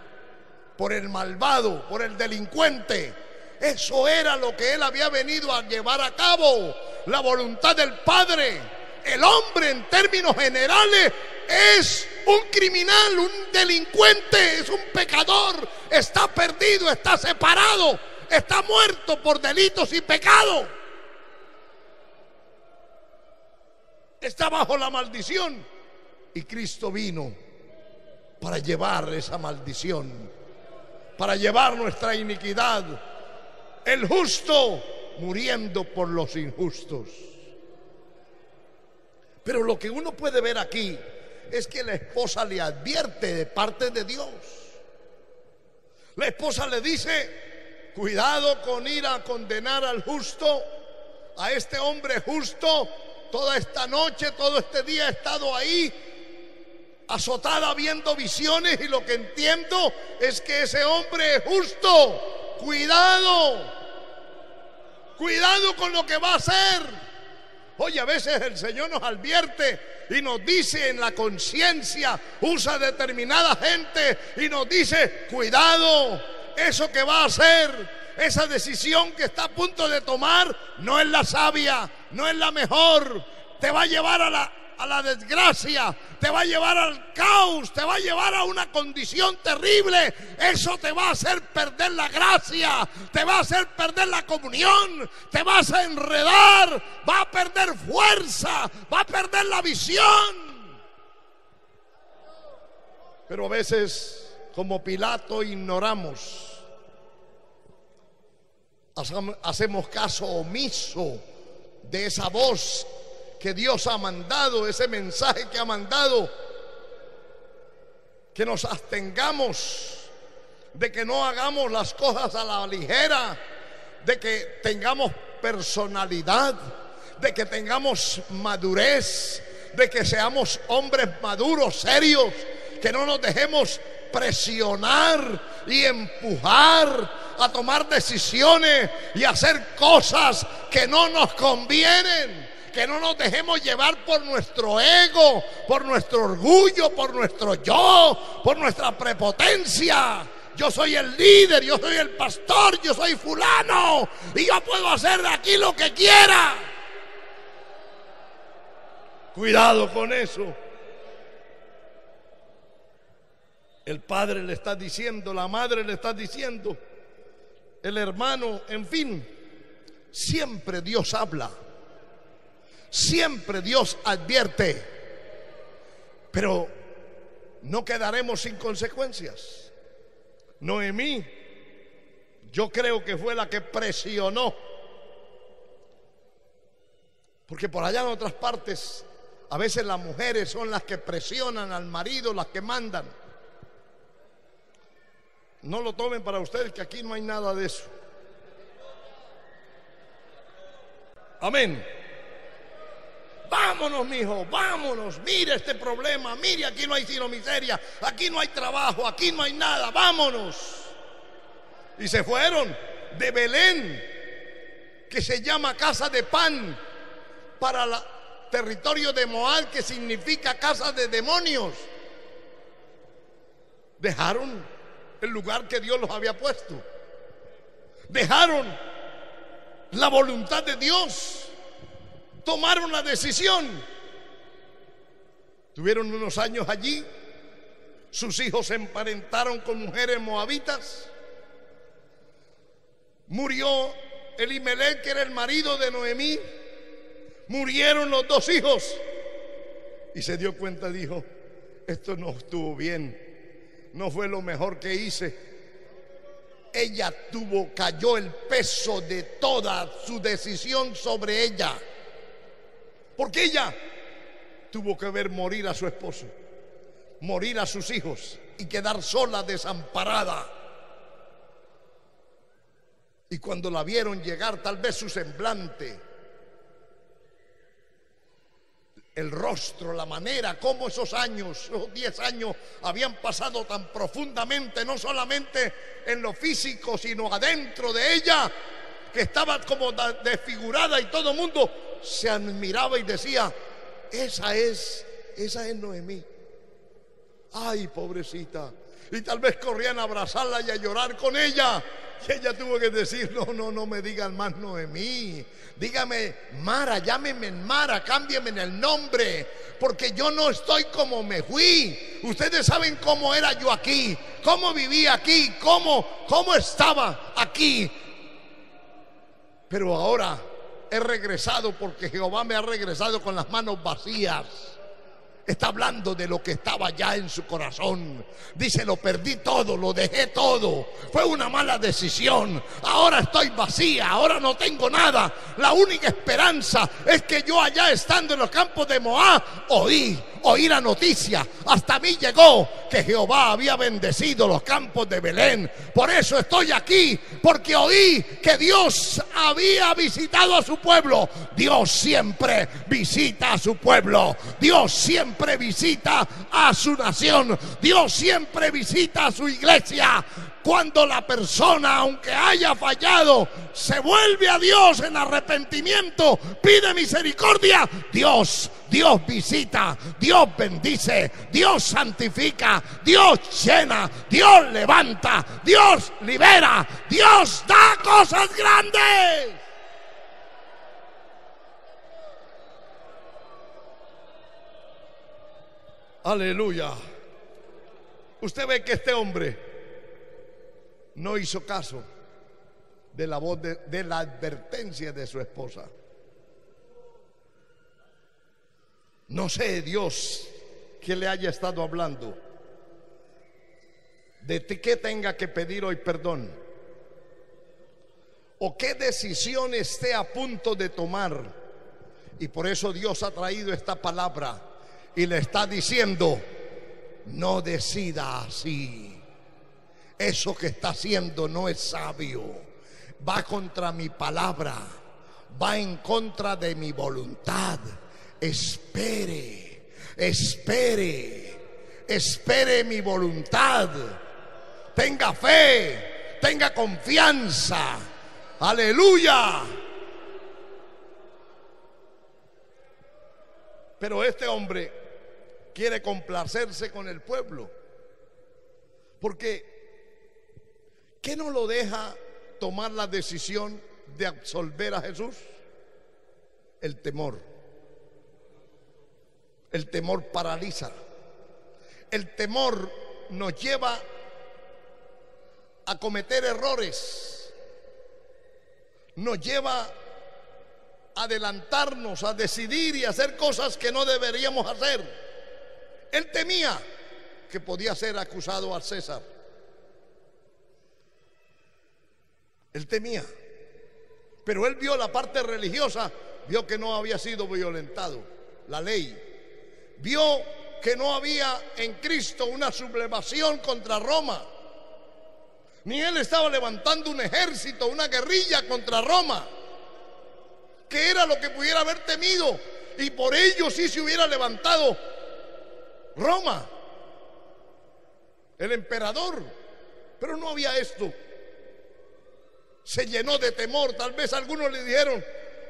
por el malvado, por el delincuente. Eso era lo que él había venido a llevar a cabo, la voluntad del Padre. El hombre en términos generales es un criminal, un delincuente, es un pecador, está perdido, está separado, está muerto por delitos y pecados. Está bajo la maldición y Cristo vino para llevar esa maldición para llevar nuestra iniquidad. El justo muriendo por los injustos. Pero lo que uno puede ver aquí es que la esposa le advierte de parte de Dios. La esposa le dice, cuidado con ir a condenar al justo, a este hombre justo, toda esta noche, todo este día he estado ahí azotada viendo visiones y lo que entiendo es que ese hombre es justo. Cuidado, cuidado con lo que va a hacer. Oye, a veces el Señor nos advierte y nos dice en la conciencia, usa determinada gente y nos dice, cuidado, eso que va a hacer, esa decisión que está a punto de tomar, no es la sabia, no es la mejor, te va a llevar a la a la desgracia, te va a llevar al caos, te va a llevar a una condición terrible. Eso te va a hacer perder la gracia, te va a hacer perder la comunión, te vas a enredar, va a perder fuerza, va a perder la visión. Pero a veces, como Pilato, ignoramos hacemos caso omiso de esa voz que Dios ha mandado, ese mensaje que ha mandado, que nos abstengamos, de que no hagamos las cosas a la ligera, de que tengamos personalidad, de que tengamos madurez, de que seamos hombres maduros, serios, que no nos dejemos presionar y empujar a tomar decisiones y hacer cosas que no nos convienen. Que no nos dejemos llevar por nuestro ego, por nuestro orgullo, por nuestro yo, por nuestra prepotencia. Yo soy el líder, yo soy el pastor, yo soy fulano y yo puedo hacer de aquí lo que quiera. Cuidado con eso. El padre le está diciendo, la madre le está diciendo, el hermano, en fin, siempre Dios habla, siempre Dios advierte, pero no quedaremos sin consecuencias. Noemí, yo creo que fue la que presionó, porque por allá en otras partes, a veces las mujeres son las que presionan al marido, las que mandan. No lo tomen para ustedes que aquí no hay nada de eso. Amén. Vámonos, mijo, vámonos. Mire este problema. Mire, aquí no hay sino miseria. Aquí no hay trabajo. Aquí no hay nada. Vámonos. Y se fueron de Belén, que se llama casa de pan, para el territorio de Moab, que significa casa de demonios. Dejaron el lugar que Dios los había puesto. Dejaron la voluntad de Dios. Tomaron la decisión. Tuvieron unos años allí. Sus hijos se emparentaron con mujeres moabitas. Murió Elimelech, que era el marido de Noemí. Murieron los dos hijos. Y se dio cuenta, dijo, esto no estuvo bien no fue lo mejor que hice. Ella tuvo, cayó el peso de toda su decisión sobre ella. Porque ella tuvo que ver morir a su esposo, morir a sus hijos y quedar sola, desamparada. Y cuando la vieron llegar, tal vez su semblante el rostro, la manera, cómo esos años, esos 10 años habían pasado tan profundamente, no solamente en lo físico, sino adentro de ella, que estaba como desfigurada y todo el mundo se admiraba y decía, esa es, esa es Noemí. Ay, pobrecita. Y tal vez corrían a abrazarla y a llorar con ella. Y ella tuvo que decir, no, no, no me digan más Noemí. Dígame Mara, llámeme Mara, cámbieme en el nombre. Porque yo no estoy como me fui. Ustedes saben cómo era yo aquí, cómo vivía aquí, cómo, cómo estaba aquí. Pero ahora he regresado porque Jehová me ha regresado con las manos vacías. Está hablando de lo que estaba ya en su corazón. Dice, lo perdí todo, lo dejé todo. Fue una mala decisión. Ahora estoy vacía, ahora no tengo nada. La única esperanza es que yo allá estando en los campos de Moab oí oí la noticia. Hasta mí llegó que Jehová había bendecido los campos de Belén. Por eso estoy aquí, porque oí que Dios había visitado a su pueblo. Dios siempre visita a su pueblo. Dios siempre visita a su nación. Dios siempre visita a su iglesia. Cuando la persona, aunque haya fallado, se vuelve a Dios en arrepentimiento, pide misericordia, Dios, Dios visita, Dios bendice, Dios santifica, Dios llena, Dios levanta, Dios libera, Dios da cosas grandes. Aleluya. Usted ve que este hombre no hizo caso de la voz de, la advertencia de su esposa. No sé, Dios, que le haya estado hablando. De ti que tenga que pedir hoy perdón. O qué decisión esté a punto de tomar. Y por eso Dios ha traído esta palabra y le está diciendo, no decida así. Eso que está haciendo no es sabio. Va contra mi palabra. Va en contra de mi voluntad espere, espere, espere mi voluntad. Tenga fe, tenga confianza. Aleluya. Pero este hombre quiere complacerse con el pueblo. Porque, ¿qué no lo deja tomar la decisión de absolver a Jesús? El temor. El temor paraliza. El temor nos lleva a cometer errores. Nos lleva a adelantarnos, a decidir y hacer cosas que no deberíamos hacer. Él temía que podía ser acusado al César. Él temía. Pero él vio la parte religiosa, vio que no había sido violentado la ley vio que no había en Cristo una sublevación contra Roma. Ni él estaba levantando un ejército, una guerrilla contra Roma, que era lo que pudiera haber temido. Y por ello sí se hubiera levantado Roma, el emperador. Pero no había esto. Se llenó de temor. Tal vez algunos le dijeron,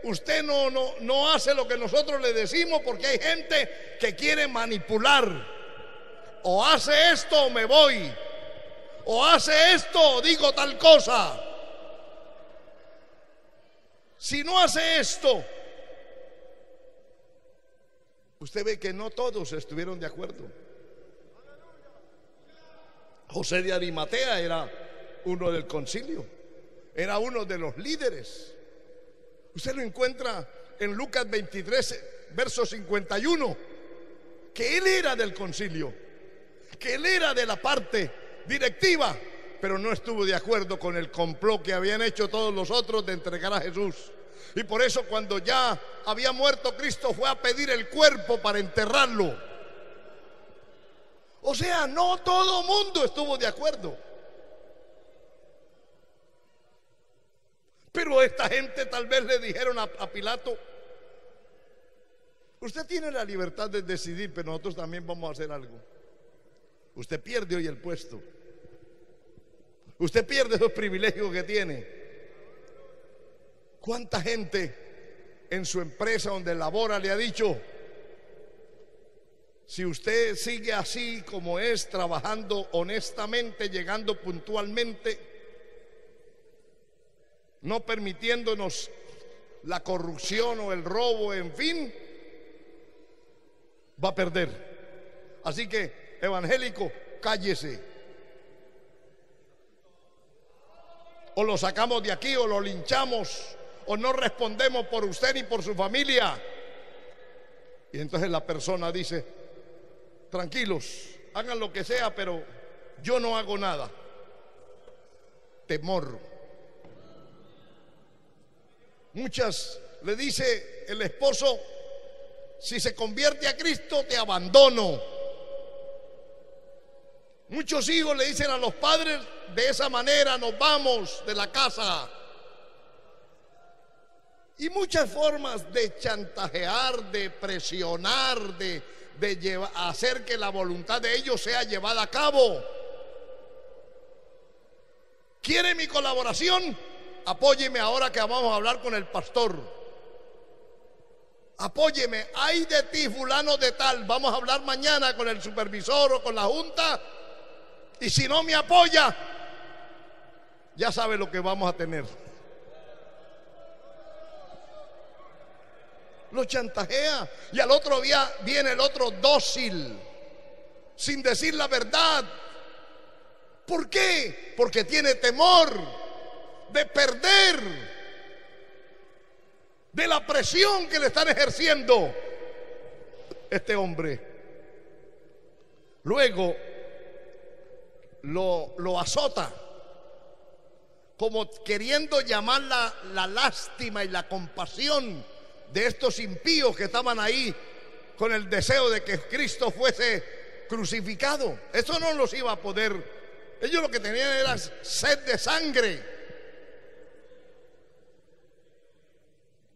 usted no, no, no hace lo que nosotros le decimos porque hay gente que quiere manipular. O hace esto o me voy. O hace esto o digo tal cosa. Si no hace esto, usted ve que no todos estuvieron de acuerdo. José de Arimatea era uno del concilio, era uno de los líderes. Usted lo encuentra en Lucas 23, verso 51, que él era del concilio, que él era de la parte directiva, pero no estuvo de acuerdo con el complot que habían hecho todos los otros de entregar a Jesús. Y por eso cuando ya había muerto Cristo fue a pedir el cuerpo para enterrarlo. O sea, no todo mundo estuvo de acuerdo. Pero esta gente tal vez le dijeron a, Pilato, usted tiene la libertad de decidir, pero nosotros también vamos a hacer algo. Usted pierde hoy el puesto. Usted pierde esos privilegios que tiene. ¿Cuánta gente en su empresa donde labora le ha dicho, si usted sigue así como es, trabajando honestamente, llegando puntualmente, no permitiéndonos la corrupción o el robo, en fin, va a perder. Así que, evangélico, cállese. O lo sacamos de aquí o lo linchamos o no respondemos por usted ni por su familia. Y entonces la persona dice, tranquilos, hagan lo que sea, pero yo no hago nada. Temor. Muchas le dice el esposo, si se convierte a Cristo, te abandono. Muchos hijos le dicen a los padres, de esa manera nos vamos de la casa. Y muchas formas de chantajear, de presionar, de, de hacer que la voluntad de ellos sea llevada a cabo. ¿Quiere mi colaboración? Apóyeme ahora que vamos a hablar con el pastor. Apóyeme. Ay de ti, fulano de tal. Vamos a hablar mañana con el supervisor o con la junta. Y si no me apoya, ya sabe lo que vamos a tener. Lo chantajea. Y al otro día viene el otro dócil. sin decir la verdad. ¿Por qué? Porque tiene temor de perder, de la presión que le están ejerciendo este hombre. Luego lo, lo azota, como queriendo llamar la, lástima y la compasión de estos impíos que estaban ahí con el deseo de que Cristo fuese crucificado. Eso no los iba a poder. Ellos lo que tenían era sed de sangre.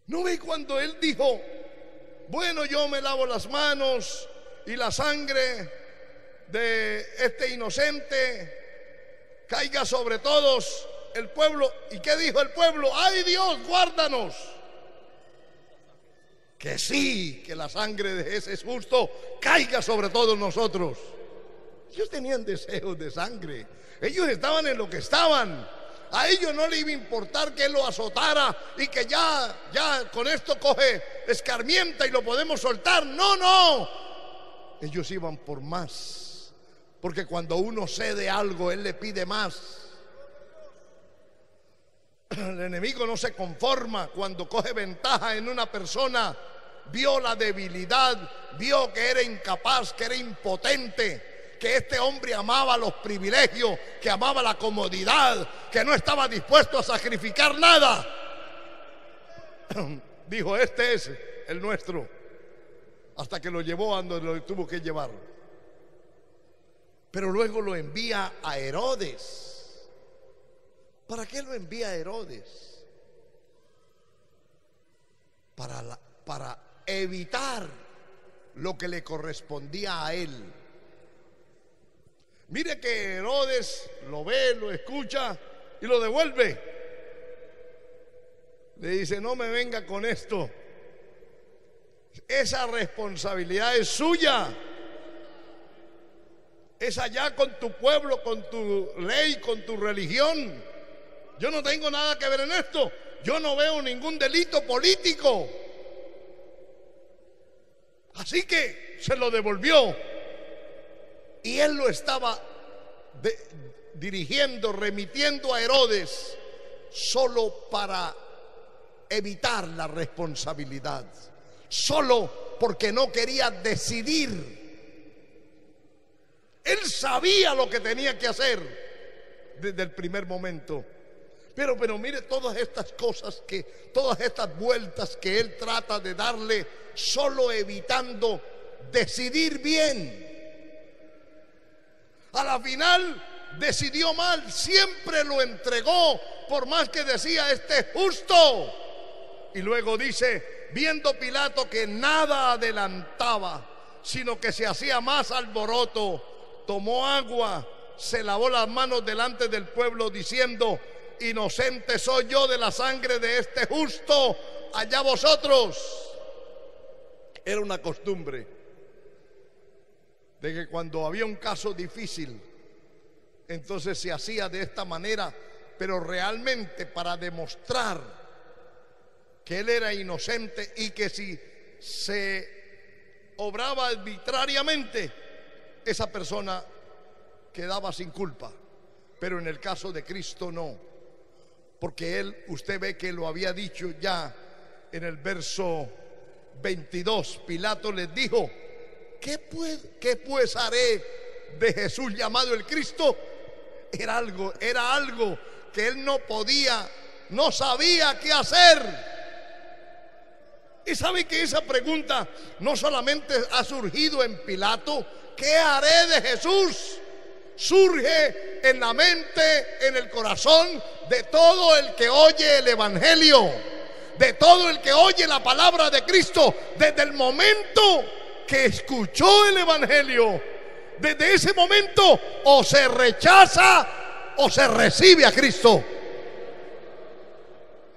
¿No ve cuando él dijo, bueno, yo me lavo las manos y la sangre de este inocente caiga sobre todos el pueblo? ¿Y qué dijo el pueblo? ¡Ay Dios, guárdanos! Que sí, que la sangre de ese justo caiga sobre todos nosotros. Ellos tenían deseos de sangre. Ellos estaban en lo que estaban. A ellos no le iba a importar que él lo azotara y que ya, ya con esto coge escarmienta y lo podemos soltar. No, no. Ellos iban por más. Porque cuando uno cede algo, él le pide más. El enemigo no se conforma cuando coge ventaja en una persona. Vio la debilidad, vio que era incapaz, que era impotente, que este hombre amaba los privilegios, que amaba la comodidad, que no estaba dispuesto a sacrificar nada. Dijo, este es el nuestro. Hasta que lo llevó a donde lo tuvo que llevar. Pero luego lo envía a Herodes. ¿Para qué lo envía a Herodes? Para, para evitar lo que le correspondía a él. Mire que Herodes lo ve, lo escucha y lo devuelve. Le dice, no me venga con esto. Esa responsabilidad es suya. Es allá con tu pueblo, con tu ley, con tu religión. Yo no tengo nada que ver en esto. Yo no veo ningún delito político. Así que se lo devolvió. Y él lo estaba dirigiendo, remitiendo a Herodes, solo para evitar la responsabilidad. Solo porque no quería decidir. Él sabía lo que tenía que hacer desde el primer momento. Pero, pero mire todas estas cosas que, todas estas vueltas que él trata de darle, solo evitando decidir bien. A la final decidió mal, siempre lo entregó, por más que decía, este es justo. Y luego dice, viendo Pilato que nada adelantaba, sino que se hacía más alboroto, tomó agua, se lavó las manos delante del pueblo diciendo, inocente soy yo de la sangre de este justo, allá vosotros. Era una costumbre de que cuando había un caso difícil, entonces se hacía de esta manera, pero realmente para demostrar que él era inocente y que si se obraba arbitrariamente, esa persona quedaba sin culpa. Pero en el caso de Cristo no porque él, usted ve que lo había dicho ya en el verso 22. Pilato les dijo, ¿qué pues, qué pues haré de Jesús llamado el Cristo? Era algo, era algo que él no podía, no sabía qué hacer. Y sabe que esa pregunta no solamente ha surgido en Pilato, ¿qué haré de Jesús? surge en la mente, en el corazón de todo el que oye el Evangelio, de todo el que oye la palabra de Cristo, desde el momento que escuchó el Evangelio. Desde ese momento o se rechaza o se recibe a Cristo.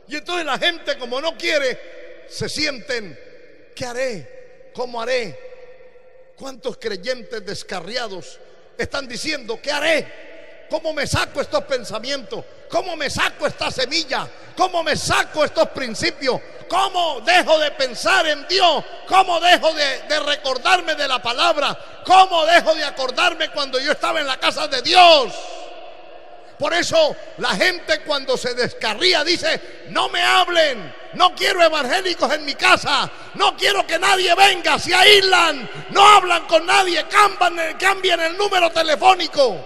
Y entonces la gente como no quiere, se sienten, ¿qué haré? ¿Cómo haré? ¿Cuántos creyentes descarriados están diciendo, ¿qué haré? ¿Cómo me saco estos pensamientos? ¿Cómo me saco esta semilla? ¿Cómo me saco estos principios? ¿Cómo dejo de pensar en Dios? ¿Cómo dejo de, recordarme de la palabra? ¿Cómo dejo de acordarme cuando yo estaba en la casa de Dios? Por eso la gente cuando se descarría dice, no me hablen, no quiero evangélicos en mi casa, no quiero que nadie venga, se aíslan, no hablan con nadie, cambian, el número telefónico.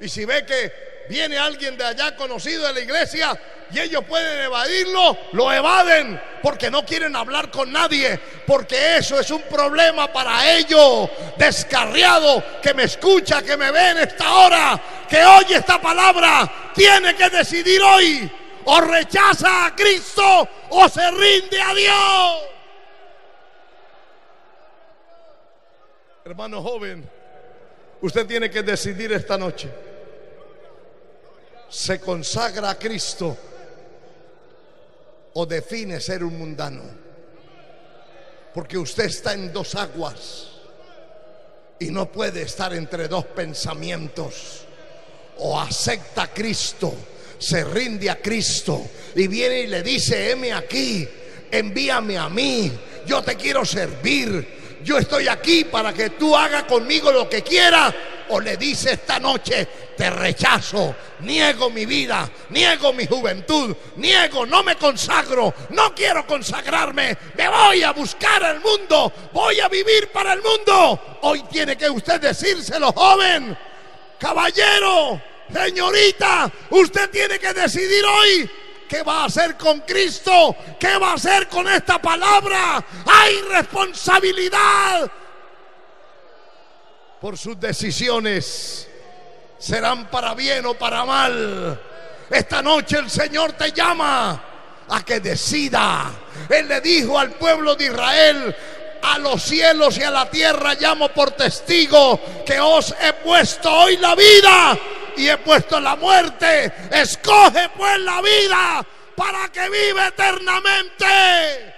Y si ve que viene alguien de allá conocido de la iglesia y ellos pueden evadirlo, lo evaden porque no quieren hablar con nadie, porque eso es un problema para ellos. Descarriado que me escucha, que me ve en esta hora, que oye esta palabra, tiene que decidir hoy o rechaza a Cristo o se rinde a Dios. Hermano joven, usted tiene que decidir esta noche se consagra a Cristo o define ser un mundano. Porque usted está en dos aguas y no puede estar entre dos pensamientos. O acepta a Cristo, se rinde a Cristo y viene y le dice, heme aquí, envíame a mí, yo te quiero servir, yo estoy aquí para que tú hagas conmigo lo que quieras o le dice esta noche, te rechazo, niego mi vida, niego mi juventud, niego, no me consagro, no quiero consagrarme, me voy a buscar el mundo, voy a vivir para el mundo. Hoy tiene que usted decírselo, joven, caballero, señorita, usted tiene que decidir hoy ¿Qué va a hacer con Cristo? ¿Qué va a hacer con esta palabra? Hay responsabilidad por sus decisiones. Serán para bien o para mal. Esta noche el Señor te llama a que decida. Él le dijo al pueblo de Israel, a los cielos y a la tierra llamo por testigo que os he puesto hoy la vida y he puesto la muerte. Escoge pues la vida para que viva eternamente.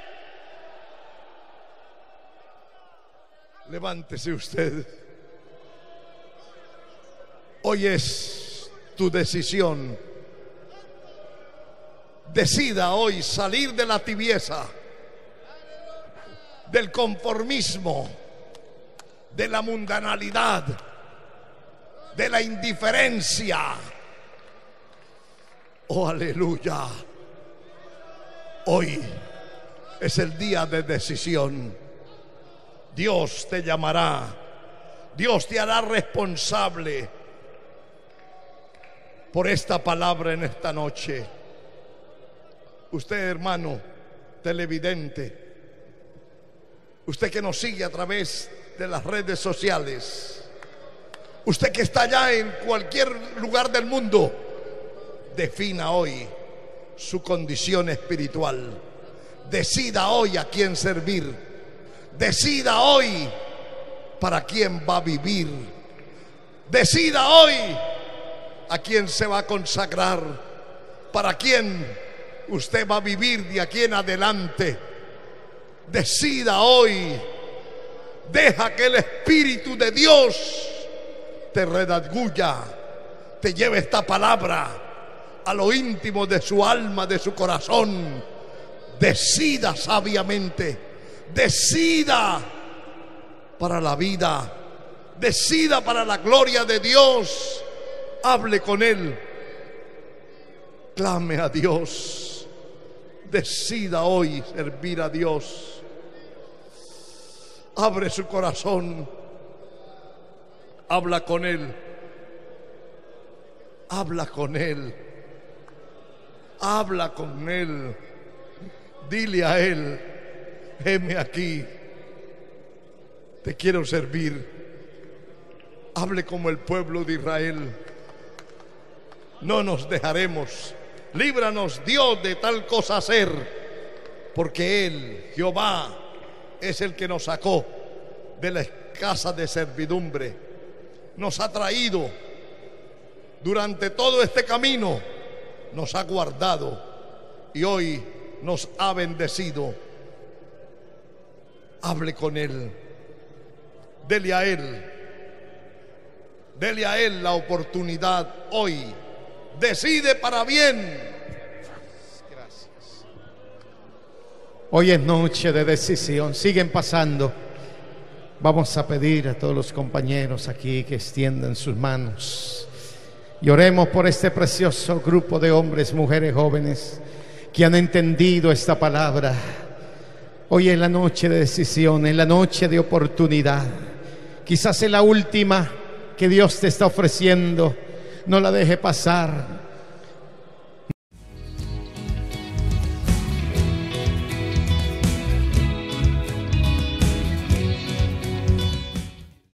Levántese usted. Hoy es tu decisión. Decida hoy salir de la tibieza, del conformismo, de la mundanalidad, de la indiferencia. Oh, aleluya. Hoy es el día de decisión. Dios te llamará. Dios te hará responsable por esta palabra en esta noche. Usted, hermano televidente, usted que nos sigue a través de las redes sociales, usted que está allá en cualquier lugar del mundo, defina hoy su condición espiritual. Decida hoy a quién servir. Decida hoy para quién va a vivir. Decida hoy a quién se va a consagrar, para quién usted va a vivir de aquí en adelante. Decida hoy, deja que el Espíritu de Dios te redagulla, te lleve esta palabra a lo íntimo de su alma, de su corazón. Decida sabiamente, decida para la vida, decida para la gloria de Dios hable con Él, clame a Dios, decida hoy servir a Dios, abre su corazón, habla con Él, habla con Él, habla con Él, dile a Él, heme aquí, te quiero servir. Hable como el pueblo de Israel no nos dejaremos. Líbranos Dios de tal cosa hacer, porque Él, Jehová, es el que nos sacó de la casa de servidumbre. Nos ha traído durante todo este camino, nos ha guardado y hoy nos ha bendecido. Hable con Él, dele a Él Dele a Él la oportunidad hoy. Decide para bien. Hoy es noche de decisión. Siguen pasando. Vamos a pedir a todos los compañeros aquí que extiendan sus manos. Y oremos por este precioso grupo de hombres, mujeres, jóvenes que han entendido esta palabra. Hoy es la noche de decisión, es la noche de oportunidad. Quizás es la última que Dios te está ofreciendo. No la deje pasar.